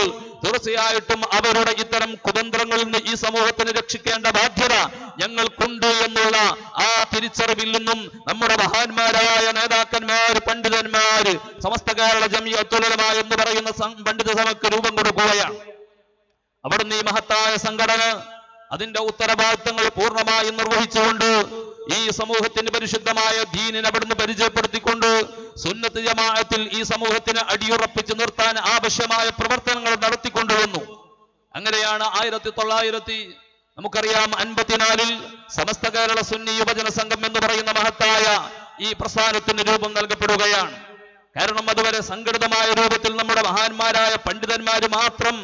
തീർച്ചയായിട്ടും അവരുടെ ഇത്തരം കുതന്ത്രങ്ങളിൽ നിന്ന് ഈ സമൂഹത്തിന് രക്ഷിക്കേണ്ട ബാധ്യത ഞങ്ങൾക്കുണ്ട് എന്നുള്ള ആ തിരിച്ചറിവിൽ നിന്നും നമ്മുടെ മഹാന്മാരായ നേതാക്കന്മാർ പണ്ഡിതന്മാർ സമസ്ത കേരള ജമിയത്തുലമ എന്ന് പറയുന്ന പണ്ഡിത സഭയ്ക്ക് രൂപം കൊടുക്കുകയാണ്. അവിടുന്ന് ഈ മഹത്തായ സംഘടന അതിന്റെ ഉത്തരവാദിത്തങ്ങൾ പൂർണമായി നിർവഹിച്ചുകൊണ്ട് ഈ സമൂഹത്തിന് പരിശുദ്ധമായ ദീനിനെ അവിടുന്ന് പരിചയപ്പെടുത്തിക്കൊണ്ട് സുന്നത്ത് ജമാഅത്തിൽ ഈ സമൂഹത്തിന് അടിയുറപ്പിച്ച് നിർത്താൻ ആവശ്യമായ പ്രവർത്തനങ്ങൾ നടത്തിക്കൊണ്ടുവന്നു. അങ്ങനെയാണ് ആയിരത്തി തൊള്ളായിരത്തി നമുക്കറിയാം അൻപത്തിനാലിൽ സമസ്ത കേരള സുന്നി യുവജന സംഘം എന്ന് പറയുന്ന മഹത്തായ ഈ പ്രസ്ഥാനത്തിന് രൂപം നൽകപ്പെടുകയാണ്. കാരണം അതുവരെ സംഘടിതമായ രൂപത്തിൽ നമ്മുടെ മഹാന്മാരായ പണ്ഡിതന്മാര് മാത്രം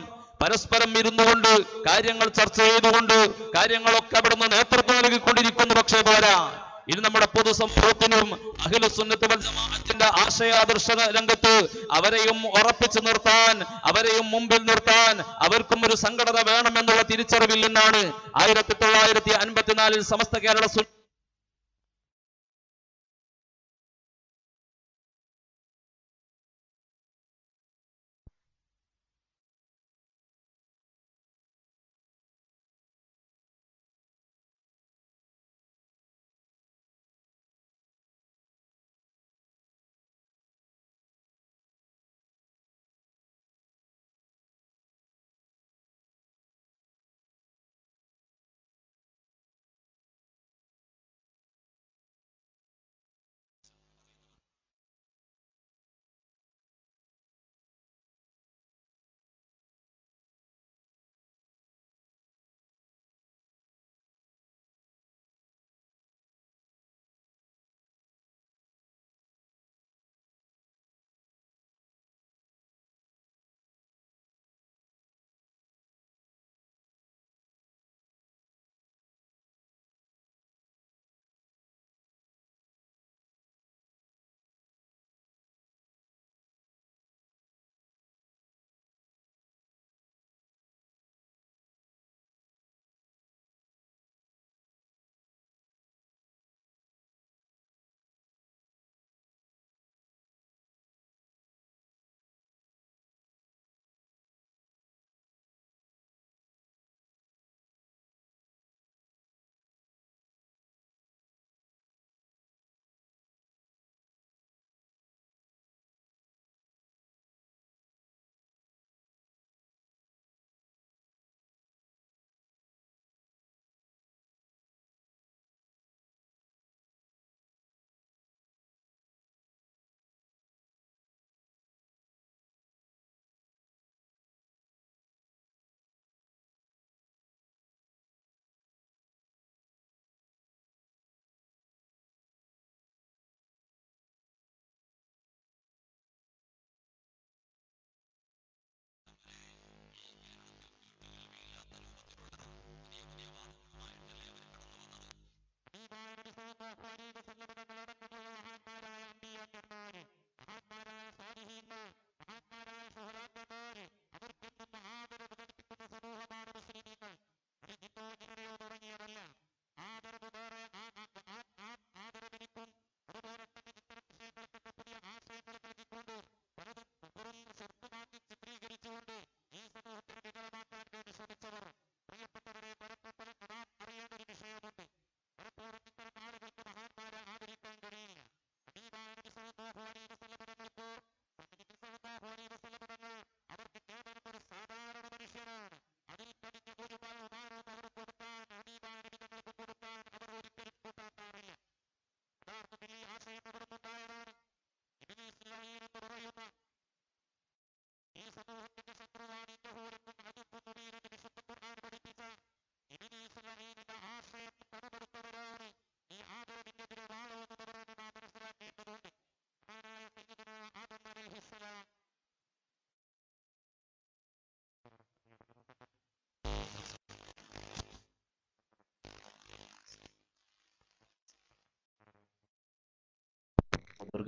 പരസ്പരം ഇരുന്നുകൊണ്ട് കാര്യങ്ങൾ ചർച്ച ചെയ്തുകൊണ്ട് കാര്യങ്ങളൊക്കെ അവിടുന്ന് നേതൃത്വം നൽകിക്കൊണ്ടിരിക്കുന്നു. പക്ഷേ പോരാ ഇത് നമ്മുടെ പൊതുസമൂഹത്തിനും അഖിലുസുന്നത്ത് ജമാഅത്തിന്റെ ആശയാദർശ രംഗത്ത് അവരെയും ഉറപ്പിച്ചു നിർത്താൻ അവരെയും മുമ്പിൽ നിർത്താൻ അവർക്കും ഒരു സംഘടന വേണമെന്നുള്ള തിരിച്ചറിവിൽ നിന്നാണ് ആയിരത്തി തൊള്ളായിരത്തി അൻപത്തിനാലിൽ സമസ്ത കേരള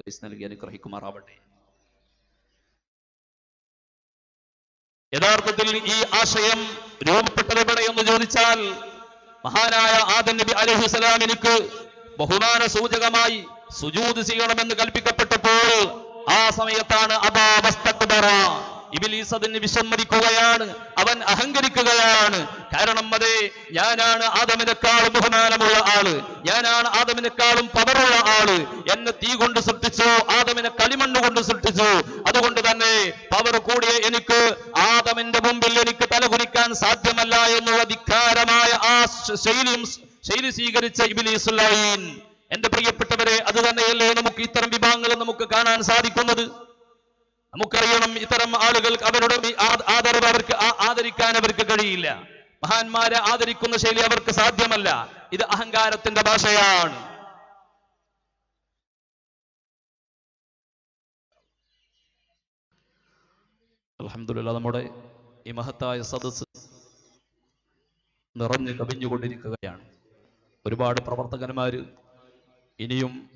ദീർഘായുസ് നൽകി അനുഗ്രഹിക്കുമാറാവട്ടെ യഥാർത്ഥത്തിൽ ഈ ആശയം രൂപപ്പെട്ടത് എവിടെ എന്ന് ചോദിച്ചാൽ മഹാനായ ആദൻ നബി അലൈഹിസ്സലാം എനിക്ക് ബഹുമാന സൂചകമായി സുജൂത് ചെയ്യണമെന്ന് കൽപ്പിക്കപ്പെട്ടപ്പോൾ ആ സമയത്താണ് അബാബസ്തക്ബറ ഇബിലീസ് അതിന് വിസമ്മതിക്കുകയാണ്. അവൻ അഹങ്കരിക്കുകയാണ്. കാരണം അതെ ഞാനാണ് ആദമിനെക്കാളും ബഹുമാനമുള്ള ആൾ. ഞാനാണ് ആദമിനെക്കാളും പവറുള്ള ആൾ. എന്നെ തീ കൊണ്ട് സൃഷ്ടിച്ചു ആദമിനെ കളിമണ്ണ് കൊണ്ട് സൃഷ്ടിച്ചു. അതുകൊണ്ട് തന്നെ പവർ കൂടിയ എനിക്ക് ആദമിന്റെ മുമ്പിൽ എനിക്ക് തലകുനിക്കാൻ സാധ്യമല്ല എന്നുള്ള ധിക്കാരമായ ആ ശൈലിയും ശൈലി സ്വീകരിച്ച ഇബിലീസുല്ലീൻ എന്റെ പ്രിയപ്പെട്ടവരെ അത് തന്നെയല്ലേ നമുക്ക് ഇത്തരം വിഭാഗങ്ങൾ നമുക്ക് കാണാൻ സാധിക്കുന്നത്? നമുക്കറിയണം ഇത്തരം ആളുകൾ അവരുടെ ആദരവ് അവർക്ക് ആദരിക്കാൻ അവർക്ക് കഴിയില്ല. മഹാന്മാരെ ആദരിക്കുന്ന ശൈലി അവർക്ക് സാധ്യമല്ല. ഇത് അഹങ്കാരത്തിന്റെ ഭാഷയാണ്. അൽഹംദുലില്ലാ നമ്മുടെ ഈ മഹത്തായ സദസ് നിറഞ്ഞു കവിഞ്ഞുകൊണ്ടിരിക്കുകയാണ്. ഒരുപാട് പ്രവർത്തകന്മാര് ഇനിയും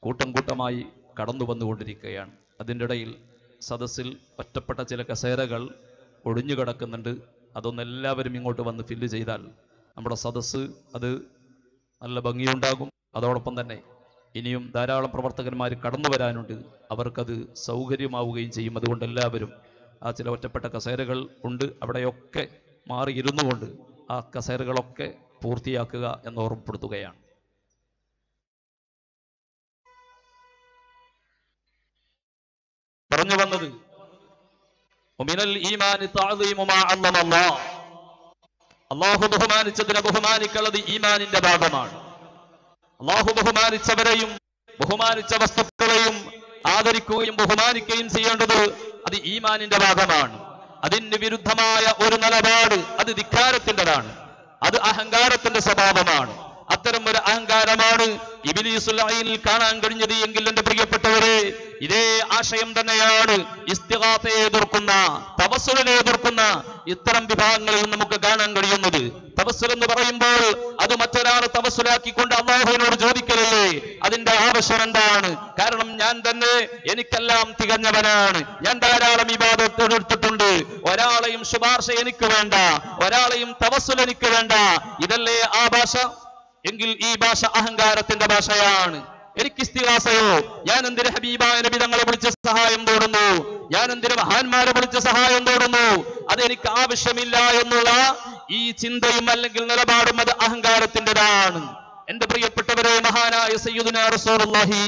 കൂട്ടം കൂട്ടമായി കടന്നു വന്നുകൊണ്ടിരിക്കുകയാണ് അതിന്റെ ഇടയിൽ സദസ്സിൽ ഒറ്റപ്പെട്ട ചില കസേരകൾ ഒഴിഞ്ഞു കിടക്കുന്നുണ്ട്. അതൊന്ന് എല്ലാവരും ഇങ്ങോട്ട് വന്ന് ഫില്ല് ചെയ്താൽ നമ്മുടെ സദസ്സ് അത് നല്ല ഭംഗിയുണ്ടാകും. അതോടൊപ്പം തന്നെ ഇനിയും ധാരാളം പ്രവർത്തകന്മാർ കടന്നു വരാനുണ്ട്. അവർക്കത് സൗകര്യമാവുകയും ചെയ്യും. അതുകൊണ്ട് എല്ലാവരും ആ ചില ഒറ്റപ്പെട്ട കസേരകൾ ഉണ്ട്. അവിടെയൊക്കെ മാറി ഇരുന്നു കൊണ്ട് ആ കസേരകളൊക്കെ പൂർത്തിയാക്കുക എന്ന് ഓർമ്മപ്പെടുത്തുകയാണ്. പറഞ്ഞു വന്നത്. അള്ളാഹു ബഹുമാനിച്ചതിനെ ബഹുമാനിക്കുന്നത് ഈമാനിന്റെ ഭാഗമാണ്. അള്ളാഹു ബഹുമാനിച്ചവരെയും ബഹുമാനിച്ച വസ്തുക്കളെയും ആദരിക്കുകയും ബഹുമാനിക്കുകയും ചെയ്യേണ്ടത് അത് ഈമാനിന്റെ ഭാഗമാണ്. അതിന് വിരുദ്ധമായ ഒരു നിലപാട് അത് ധിക്കാരത്തിന്റെതാണ്. അത് അഹങ്കാരത്തിന്റെ സ്വഭാവമാണ്. അത്തരം ഒരു അഹങ്കാരമാണ് ഇബിലീസുൽ കാണാൻ കഴിഞ്ഞത് എങ്കിൽ എന്റെ പ്രിയപ്പെട്ടവരെ ഇതേ ആശയം തന്നെയാണ് ഇസ്തിഹാസയെ എതിർക്കുന്ന തപസ്സുലിനെ എതിർക്കുന്ന ഇത്തരം വിഭാഗങ്ങളിൽ നമുക്ക് കാണാൻ കഴിയുന്നത്. തപസ്സുൽ എന്ന് പറയുമ്പോൾ അത് മറ്റൊരാൾ തപസ്സുലാക്കിക്കൊണ്ട് അള്ളാഹുവിനോട് ചോദിക്കലല്ലേ? അതിന്റെ ആവശ്യം എന്താണ്? കാരണം ഞാൻ തന്നെ എനിക്കെല്ലാം തികഞ്ഞവനാണ്. ഞാൻ ധാരാളം ഇബാദത്ത് എടുത്തിട്ടുണ്ട്. ഒരാളെയും ശുപാർശ എനിക്ക് വേണ്ട. ഒരാളെയും തപസ്സുൽ എനിക്ക് വേണ്ട. ഇതല്ലേ ആ ഭാഷ? എങ്കിൽ ഈ ഭാഷ അഹങ്കാരത്തിന്റെ ഭാഷയാണ്. എനിക്ക് ഇസ്തിഹാസയോ ഞാൻ എന്തിന് ഹബീബായ നബി തങ്ങളെ വിളിച്ച് സഹായം തോടുന്നു? ഞാൻ എന്തിന് മഹാന്മാരെ വിളിച്ച് സഹായം തോടുന്നു? അതെനിക്ക് ആവശ്യമില്ല എന്നുള്ള ഈ ചിന്തയും അല്ലെങ്കിൽ നിലപാടും അത് അഹങ്കാരത്തിന്റെതാണ്. എന്റെ പ്രിയപ്പെട്ടവരെ മഹാനായ സയ്യിദുനാ റസൂലുള്ളാഹി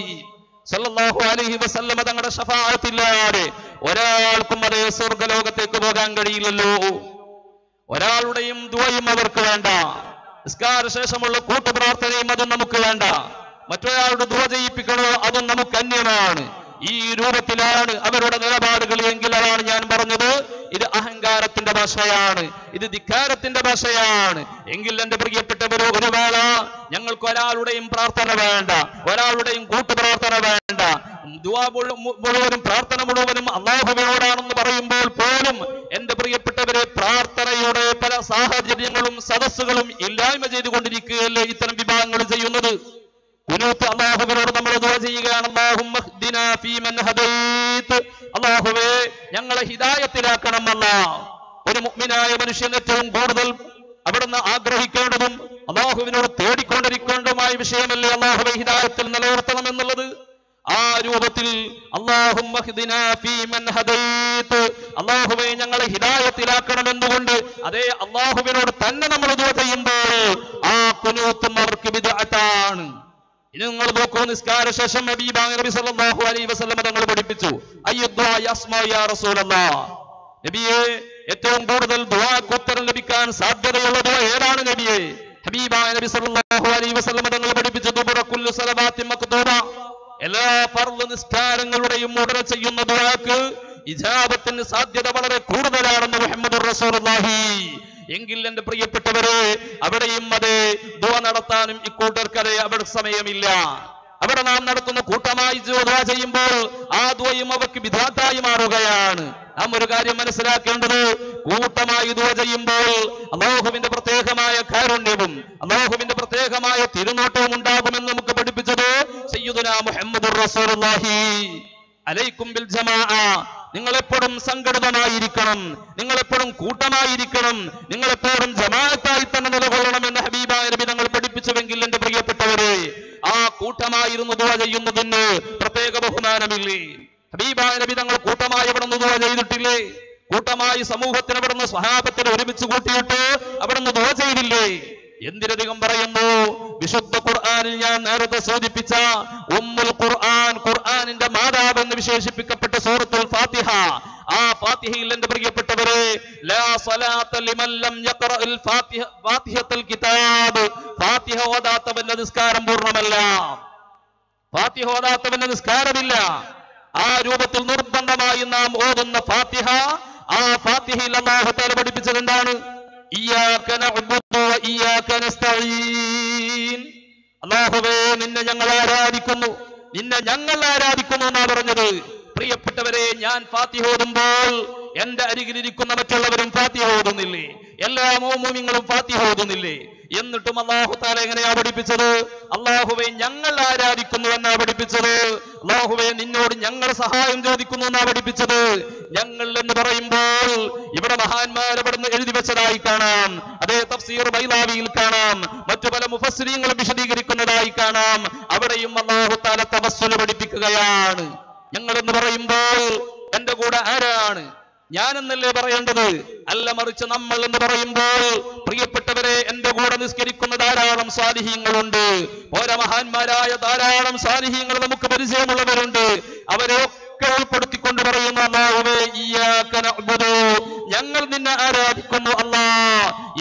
സല്ലല്ലാഹു അലൈഹി വസല്ലമ തങ്ങളുടെ ഷഫാഅത്തില്ലാതെ ഒരാൾക്കും അതേ സ്വർഗലോകത്തേക്ക് പോകാൻ കഴിയില്ലല്ലോ. ഒരാളുടെയും ദുവയും അവർക്ക് വേണ്ട. നിസ്കാര ശേഷമുള്ള കൂട്ടുപ്രാർത്ഥനയും അതും നമുക്ക് വേണ്ട. മറ്റൊരാളുടെ ദുവ ചെയ്യിപ്പിക്കണോ അതും നമുക്ക് അന്യമാണ്. ഈ രൂപത്തിലാണ് അവരുടെ നിലപാടുകൾ എങ്കിൽ അതാണ് ഞാൻ പറഞ്ഞത്. ഇത് അഹങ്കാരത്തിന്റെ ഭാഷയാണ്. ഇത് ധിക്കാരത്തിന്റെ ഭാഷയാണ്. എങ്കിൽ എന്റെ പ്രിയപ്പെട്ടവരോ ഒരു വേള ഞങ്ങൾക്ക് ഒരാളുടെയും പ്രാർത്ഥന വേണ്ട. ഒരാളുടെയും കൂട്ടുപ്രാർത്ഥന വേണ്ട. മുഴുവനും പ്രാർത്ഥന മുഴുവനും അള്ളാഹുവിനോടാണെന്ന് പറയുമ്പോൾ പോലും എന്റെ പ്രിയപ്പെട്ടവരെ പ്രാർത്ഥനയുടെ പല സാഹചര്യങ്ങളും സദസ്സുകളും ഇല്ലായ്മ ചെയ്തുകൊണ്ടിരിക്കുകയല്ലേ ഇത്തരം വിഭാഗങ്ങൾ ചെയ്യുന്നത്? കുനൂത്ത് അള്ളാഹുവിനോട് നമ്മൾ ദുആ ചെയ്യുകയാണ്. അല്ലാഹുമ്മ ഹ്ദിനാ ഫീമൻ ഹദൈത്ത് അള്ളാഹുവേ ഞങ്ങളെ ഹിദായത്തിലാക്കണം അല്ല. ഒരു മുഅ്മിനായ മനുഷ്യൻ ഏറ്റവും കൂടുതൽ അവിടുന്ന് ആഗ്രഹിക്കേണ്ടതും അള്ളാഹുവിനോട് തേടിക്കൊണ്ടിരിക്കേണ്ടതുമായ വിഷയമല്ലേ അള്ളാഹുവെ ഹിദായത്തിൽ നിലനിർത്തണം എന്നുള്ളത്? ആ രൂപത്തിൽ അള്ളാഹുവെ ഞങ്ങളെ ഹിദായത്തിലാക്കണമെന്നുകൊണ്ട് അതേ അള്ളാഹുവിനോട് തന്നെ നമ്മൾ ചെയ്യുമ്പോൾ ആ കുനൂത്തും അവർക്ക് വിദഅത്താണ് ഇനി നിങ്ങൾ നോക്കൂ നിസ്കാര ശേഷം നബി സല്ലല്ലാഹു അലൈഹി വസല്ലം തങ്ങൾ പഠിപ്പിച്ചു. നബിയെ ഏറ്റവും കൂടുതൽ ദുആക്ക് ഉത്തരം ലഭിക്കാൻ സാധ്യതയുള്ള ദുആ ഏതാണ് നബിയെ? ഹബീബായ നബി സല്ലല്ലാഹു അലൈഹി വസല്ലം തങ്ങൾ പഠിപ്പിച്ചു ദുബറ കുല്ലു സലവാത്തിൻ എല്ലാ ഫർൾ നിസ്കാരങ്ങളുടെയും ഉടനെ ചെയ്യുന്ന ദുആക്ക് ഇജാബത്തിന് സാധ്യത വളരെ കൂടുതലാണെന്ന് മുഹമ്മദ് റസൂലുള്ളാഹി. എങ്കിൽ എന്റെ പ്രിയപ്പെട്ടവരെ അവിടെയും അതെ ദുവ നടത്താനും ഇക്കൂട്ടർക്കതെ അവിടെ സമയമില്ല. അവിടെ നാം നടത്തുന്ന കൂട്ടമായി ദുആ ചെയ്യുമ്പോൾ ആ ദുവയും അവർക്ക് വിധാത്തായി മാറുകയാണ്. നാം ഒരു കാര്യം മനസ്സിലാക്കേണ്ടത് കൂട്ടമായി ദുവ ചെയ്യുമ്പോൾ അള്ളാഹുവിന്റെ പ്രത്യേകമായ കാരുണ്യവും അള്ളാഹുവിന്റെ പ്രത്യേകമായ തിരുനോട്ടവും ഉണ്ടാകുമെന്ന് നമുക്ക് പഠിപ്പിച്ചത് സയ്യുദന മുഹമ്മദ് റസൂലുള്ളാഹി. അലൈക്കും ബിൽ ജമാഅ. നിങ്ങൾ എപ്പോഴും സംഘടിതമായിരിക്കണം. നിങ്ങൾ എപ്പോഴും കൂട്ടമായിരിക്കണം. നിങ്ങൾ എപ്പോഴും ജമാഅത്തായി തന്നെ നിലകൊള്ളണം എന്ന് ഹബീബായ നബി തങ്ങൾ പഠിപ്പിച്ചുവെങ്കിൽ എന്റെ പ്രിയപ്പെട്ടവരെ ആ കൂട്ടമായിരുന്നു ദുവ ചെയ്യുന്നതിന് പ്രത്യേക ബഹുമാനമില്ലേ? ഹബീബായ നബി തങ്ങൾ കൂട്ടമായി ഇവിടെ ദുവ ചെയ്തിട്ടില്ലേ? കൂട്ടമായി സമൂഹത്തിന് അവിടുന്ന് സ്വഹാബത്തിനെ ഒരുമിച്ച് കൂട്ടിയിട്ട് അവിടുന്ന് ദുവ ചെയ്തില്ലേ? എന്തിനധികം പറയുന്നു? വിശുദ്ധ ഖുർആനിൽ ഞാൻ നേരത്തെ സൂചിപ്പിച്ച ഉമ്മുൽ ഖുർആൻ ഖുർആനിന്റെ മാതാവ് എന്ന് വിശേഷിപ്പിക്കപ്പെട്ട സൂറത്തുൽ ഫാത്തിഹ. ആ ഫാത്തിഹയിൽ എന്റെ പ്രിയപ്പെട്ടവരെ ലാ ലം യഖറഅൽ ഫാത്തിഹ കിതാബ്. ഫാത്തിഹ നിസ്കാരം പൂർണമല്ല. ഫാത്തിഹ ഓതാത്തവന്റെ നിസ്കാരമില്ല. ആ രൂപത്തിൽ നിർബന്ധമായി നാം ഓതുന്ന ഫാത്തിഹ ആ ഫാത്തിഹയിൽ അള്ളാഹു തആല പഠിപ്പിച്ചത് എന്താണ്? ഇയ്യാക നഅബ്ദു വ നസ്തഈൻ അല്ലാഹുവേ നിന്നെ ഞങ്ങൾ ആരാധിക്കുന്നു. നിന്നെ ഞങ്ങൾ ആരാധിക്കുന്നു എന്നാ പറഞ്ഞത്. പ്രിയപ്പെട്ടവരെ ഞാൻ ഫാത്തിഹ ഓതുമ്പോൾ എന്റെ അരികിലിരിക്കുന്ന മറ്റുള്ളവരും ഫാത്തിഹ ഓതുന്നില്ലേ? എല്ലാ മോമുമിങ്ങളും ഫാത്തിഹ ഓതുന്നില്ലേ? എന്നിട്ടും അള്ളാഹു താല എങ്ങനെയാ പഠിപ്പിച്ചത് അള്ളാഹുവെ ഞങ്ങൾ ആരാധിക്കുന്നു എന്നാ പഠിപ്പിച്ചത്? അള്ളാഹുവെ നിന്നോട് ഞങ്ങൾ സഹായം ചോദിക്കുന്നു എന്നാ പഠിപ്പിച്ചത്? ഞങ്ങൾ എന്ന് പറയുമ്പോൾ ഇവിടെ മഹാന്മാരെ പെടുന്ന എഴുതി വെച്ചതായി കാണാം. അതേ തഫ്സീർ ബൈലാവിയിൽ കാണാം. മറ്റു പല മുഫസ്സിരീങ്ങളും വിശദീകരിക്കുന്നതായി കാണാം. അവിടെയും അള്ളാഹു താല തപസ്സുല പഠിപ്പിക്കുകയാണ്. ഞങ്ങൾ എന്ന് പറയുമ്പോൾ എന്റെ കൂടെ ആരാണ്? ഞാനെന്നല്ലേ പറയേണ്ടത്? അല്ല മറിച്ച് നമ്മൾ എന്ന് പറയുമ്പോൾ പ്രിയപ്പെട്ടവരെ എന്റെ കൂടെ നിസ്കരിക്കുന്ന ധാരാളം സ്വാലിഹീങ്ങളുണ്ട് ഓരോ മഹാന്മാരായ ധാരാളം സ്വാലിഹീങ്ങൾ നമുക്ക് പരിചയമുള്ളവരുണ്ട്. അവരെ ഒക്കെ ഉൾപ്പെടുത്തിക്കൊണ്ട് പറയുന്ന ഞങ്ങൾ നിന്നെ ആരാധിക്കുന്നു അല്ലാ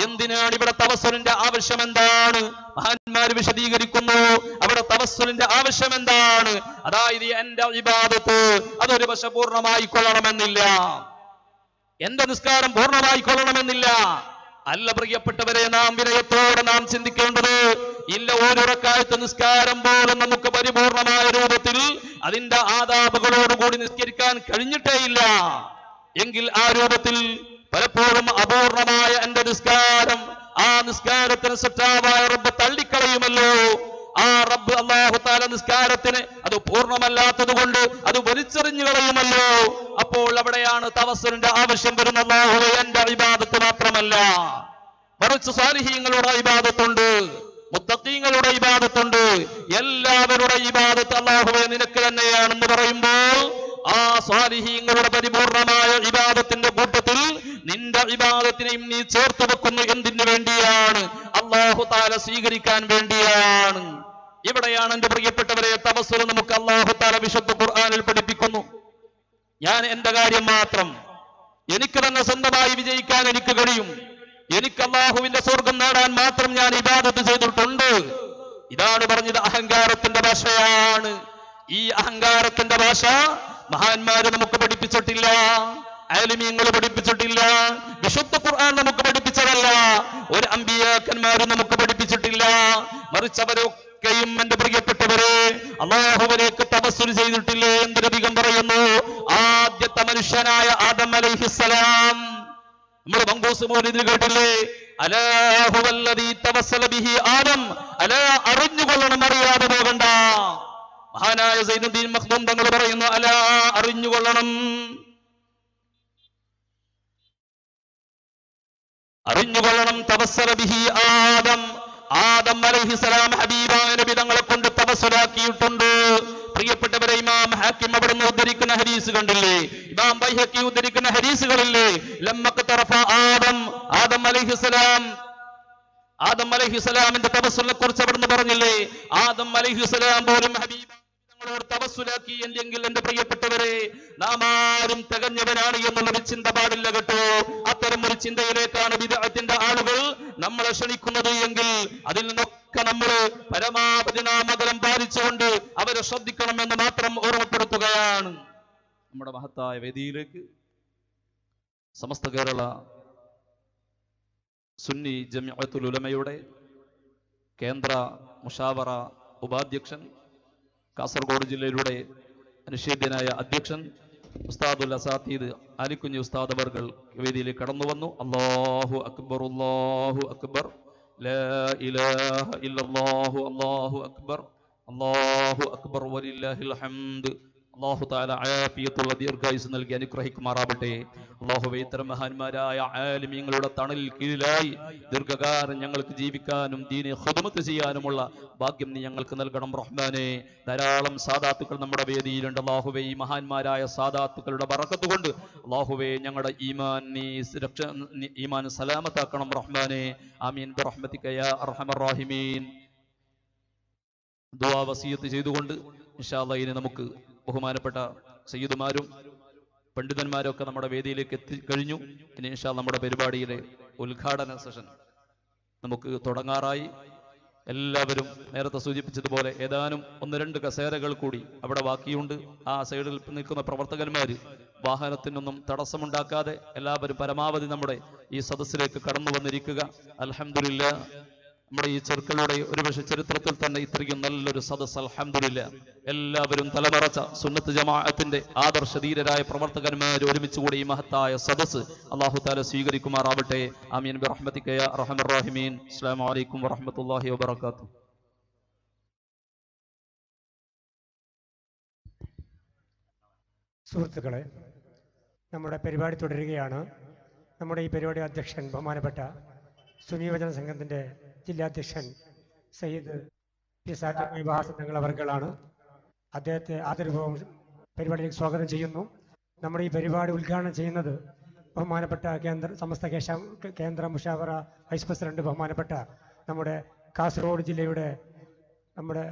എന്തിനാണ് ഇവിടെ തവസ്സുലിന്റെ ആവശ്യം എന്താണ്? മഹാന്മാർ വിശദീകരിക്കുന്നു അവിടെ തവസ്സുലിന്റെ ആവശ്യം എന്താണ്? അതായത് എന്റെ ഇബാദത്ത് അതൊരു പൂർണമായി കൊള്ളണമെന്നില്ല. എന്റെ നിസ്കാരം പൂർണമായി കൊള്ളണമെന്നില്ല. അല്ല പ്രിയപ്പെട്ടവരെ നാം വിനയത്തോടെ നാം ചിന്തിക്കേണ്ടത് ഇല്ല ഓരോക്കാലത്ത് നിസ്കാരം പോലും നമുക്ക് പരിപൂർണമായ രൂപത്തിൽ അതിന്റെ ആദാപകളോടുകൂടി നിസ്കരിക്കാൻ കഴിഞ്ഞിട്ടേ ഇല്ല. എങ്കിൽ ആ രൂപത്തിൽ പലപ്പോഴും അപൂർണമായ എന്റെ നിസ്കാരം ആ നിസ്കാരത്തിന് സറ്റാവായ റബ്ബ് തള്ളിക്കളയുമല്ലോ. ആ റബ്ബ് അള്ളാഹു താല നിസ്കാരത്തിന് അത് പൂർണമല്ലാത്തത് കൊണ്ട് അത് വലിച്ചെറിഞ്ഞു കളയുമല്ലോ. അപ്പോൾ അവിടെയാണ് തവസറിന്റെ ആവശ്യം വരുന്ന അള്ളാഹുവെ എന്റെ അഭിബാധത്ത് മാത്രമല്ല. മറിച്ച് സ്വാലിഹീങ്ങളുടെ ഇബാദത്തുണ്ട് മുത്തക്കീങ്ങളുടെ ഇബാദത്തുണ്ട്. എല്ലാവരുടെ ഇബാദത്ത് അള്ളാഹുവെ നിനക്ക് തന്നെയാണെന്ന് പറയുമ്പോൾ ആ സ്വാലിഹീങ്ങളുടെ പരിപൂർണമായ ഇബാദത്തിന്റെ കൂട്ടത്തിൽ നിന്റെ ഇബാദത്തിനെയും നീ ചേർത്ത് വെക്കുന്നു എന്തിനു വേണ്ടിയാണ്? അള്ളാഹു താല സ്വീകരിക്കാൻ വേണ്ടിയാണ്. ഇവിടെയാണ് എന്റെ പ്രിയപ്പെട്ടവരെ തപസ്സുര നമുക്ക് അള്ളാഹു താല വിശുദ്ധ ഖുർആാനിൽ പഠിപ്പിക്കുന്നു? ഞാൻ എന്റെ കാര്യം മാത്രം എനിക്ക് തന്നെ സ്വന്തമായി വിജയിക്കാൻ എനിക്ക് കഴിയും. എനിക്ക് അള്ളാഹുവിന്റെ സ്വർഗം നേടാൻ മാത്രം ഞാൻ ഇബാദത്ത് ചെയ്തിട്ടുണ്ട്. ഇതാണ് പറഞ്ഞത് അഹങ്കാരത്തിന്റെ ഭാഷയാണ്. ഈ അഹങ്കാരത്തിന്റെ ഭാഷ മഹാന്മാര് നമുക്ക് പഠിപ്പിച്ചിട്ടില്ല അയലിമീങ്ങൾ പഠിപ്പിച്ചിട്ടില്ല വിശുദ്ധ ഖുർആൻ നമുക്ക് പഠിപ്പിച്ചതല്ല. ഒരു അമ്പിയാക്കന്മാരും നമുക്ക് പഠിപ്പിച്ചിട്ടില്ല. മറിച്ച് അവരൊക്കെയും എന്റെ പ്രിയപ്പെട്ടവരെ അള്ളാഹുവിലേക്ക് തപസ്സുൽ ചെയ്തിട്ടില്ലേ എന്തിനധികം പറയുന്നു. ആദ്യത്തെ മനുഷ്യനായ ആദം അലൈഹിസ്സലാം. നമ്മുടെ മങ്കൂസ് മൗലിദിൽ കേട്ടില്ലേ? ആദം. അല അറിഞ്ഞുകൊള്ളണം അറിയാതെ പോകണ്ട. മഹാനായ സൈനുദ്ദീൻ മഖ്ദൂം തങ്ങൾ പറയുന്നു അല അറിഞ്ഞുകൊള്ളണം. അറിഞ്ഞുകൊള്ളണം തവസ്സല ബിഹി ആദം. ആദം അലഹിസലാം ഹബീബായ നബി തങ്ങളെ കൊണ്ട് തവസ്സലാക്കിയിട്ടുണ്ട് പ്രിയപ്പെട്ടവരെ ഇമാം ഹാക്കിം അവിടുന്ന് ഉദ്ധരിക്കുന്ന ഹരീസ് കണ്ടില്ലേ? ഇമാം ബൈഹക്കി ഉദ്ധരിക്കുന്ന ഹരീസുകളില്ലേ ലമ്മക്ക് തറഫ ആദം ആദം അലഹിസലാം ആദം അലഹിസലാമിന്റെ തപസ്സുലിനെ കുറിച്ച് അവിടുന്ന് പറഞ്ഞില്ലേ? ആദം അലഹിസലാം പോലും ഹബീബ് തങ്ങളോട് തപസ്സുലാക്കി എന്റെ പ്രിയപ്പെട്ടവരെ നാം ആരും തികഞ്ഞവനാണ് എന്നുള്ളൊരു ചിന്ത പാടില്ല കേട്ടോ. അത്തരം ഒരു ചിന്തയിലേക്കാണ് വിദഗ്ധത്തിന്റെ ആളുകൾ നമ്മളെ ക്ഷണിക്കുന്നത് എങ്കിൽ അതിൽ നിന്നൊക്കെ നമ്മൾ പരമാവധി നാം അകലം പാലിച്ചുകൊണ്ട് അവരെ ശ്രദ്ധിക്കണം എന്ന് മാത്രം ഓർമ്മപ്പെടുത്തുകയാണ്. നമ്മുടെ മഹത്തായ വേദിയിലേക്ക് സമസ്ത കേരള സുന്നി ജമിയത്തുൽ ഉലമയുടെ കേന്ദ്ര മുഷാവറ ഉപാധ്യക്ഷൻ കാസർഗോഡ് ജില്ലയിലൂടെ അനുഷേദ്യനായ അധ്യക്ഷൻ ഉസ്താദുൽ അസാത്തീദ് അലിക്കുഞ്ഞ് ഉസ്താദ് അവർകൾ വേദിയിലേക്ക് കടന്നു വന്നു അല്ലാഹു അക്ബർ അല്ലാഹു അക്ബർ. അല്ലാഹു അക്ബർ. അല്ലാഹു അക്ബർ വലില്ലാഹിൽ ഹംദ്. അള്ളാഹു താല ആഫിയത്തുള്ള ദീർഘായുസ് നൽകി അനുഗ്രഹിക്കുമാറാവട്ടെ അള്ളാഹുവെ ഇത്തരം മഹാന്മാരായ ആലിമീങ്ങളുടെ തണലിൽ കീഴിലായി ദീർഘകാലം ഞങ്ങൾക്ക് ജീവിക്കാനും ദീനെ ഹുദമത്ത് ചെയ്യാനുമുള്ള ഭാഗ്യം നീ ഞങ്ങൾക്ക് നൽകണം റഹ്മാനെ. ധാരാളം സാദാത്തുക്കൾ നമ്മുടെ വേദിയിലുണ്ട്. അള്ളാഹുവെ ഈ മഹാന്മാരായ സാദാത്തുക്കളുടെ ബറക്കത്ത് കൊണ്ട് അള്ളാഹുവെ ഞങ്ങളുടെ ഈമാൻ നീ സുരക്ഷ ഈമാൻ സലാമത്താക്കണം റഹ്മാനെ. ആമീൻ. ബിറഹ്മതിക യാ അർഹമർ റാഹിമീൻ. ദുആ വസീയത്ത് ചെയ്തുകൊണ്ട് ഇൻഷാ അല്ലാഹ് ഇനി നമുക്ക് ബഹുമാനപ്പെട്ട സയ്യിദുമാരും പണ്ഡിതന്മാരും ഒക്കെ നമ്മുടെ വേദിയിലേക്ക് എത്തിക്കഴിഞ്ഞു ഇനി ഇൻഷാ നമ്മുടെ പരിപാടിയിലെ ഉദ്ഘാടന സെഷൻ നമുക്ക് തുടങ്ങാറായി. എല്ലാവരും നേരത്തെ സൂചിപ്പിച്ചതുപോലെ ഏതാനും ഒന്ന് രണ്ട് കസേരകൾ കൂടി അവിടെ ബാക്കിയുണ്ട്. ആ സൈഡിൽ നിൽക്കുന്ന പ്രവർത്തകന്മാർ വാഹനത്തിനൊന്നും തടസ്സമുണ്ടാക്കാതെ എല്ലാവരും പരമാവധി നമ്മുടെ ഈ സദസ്സിലേക്ക് കടന്നു വന്നിരിക്കുക. അൽഹംദുലില്ല നമ്മുടെ ഈ ചെറുക്കളുടെ ഒരുപക്ഷെ ചരിത്രത്തിൽ തന്നെ ഇത്രയും നല്ലൊരു സദസ് അലഹമില്ല എല്ലാവരും തലമറച്ച സുന്നത്ത് ജമാഅത്തിന്റെ ആദർശ ധീരരായ പ്രവർത്തകന്മാർ ഒരുമിച്ച് കൂടി ഈ മഹത്തായ സദസ് അള്ളാഹു താല സ്വീകരിക്കുമാറാവട്ടെ. ആമീൻ. ബിറഹ്മതിക യാ അർഹമർ റഹീമീൻ. അസ്സലാമു അലൈക്കും വറഹ്മത്തുള്ളാഹി വബറകാതുഹു. സുഹൃത്തുക്കളെ നമ്മുടെ പരിപാടി തുടരുകയാണ്. നമ്മുടെ ഈ പരിപാടി അധ്യക്ഷൻ ബഹുമാനപ്പെട്ട സുനിയോജന സംഘത്തിന്റെ ജില്ലാധ്യക്ഷൻ സയ്യിദ് പി സാജ വിവാഹ തങ്ങൾ അവർക്കാണ് അദ്ദേഹത്തെ ആദരപൂർവം പരിപാടിയിലേക്ക് സ്വാഗതം ചെയ്യുന്നു. നമ്മുടെ ഈ പരിപാടി ഉദ്ഘാടനം ചെയ്യുന്നത് ബഹുമാനപ്പെട്ട കേന്ദ്ര സമസ്ത കേന്ദ്ര മുഷാവറ വൈസ് പ്രസിഡന്റ് ബഹുമാനപ്പെട്ട നമ്മുടെ കാസർഗോഡ് ജില്ലയുടെ നമ്മുടെ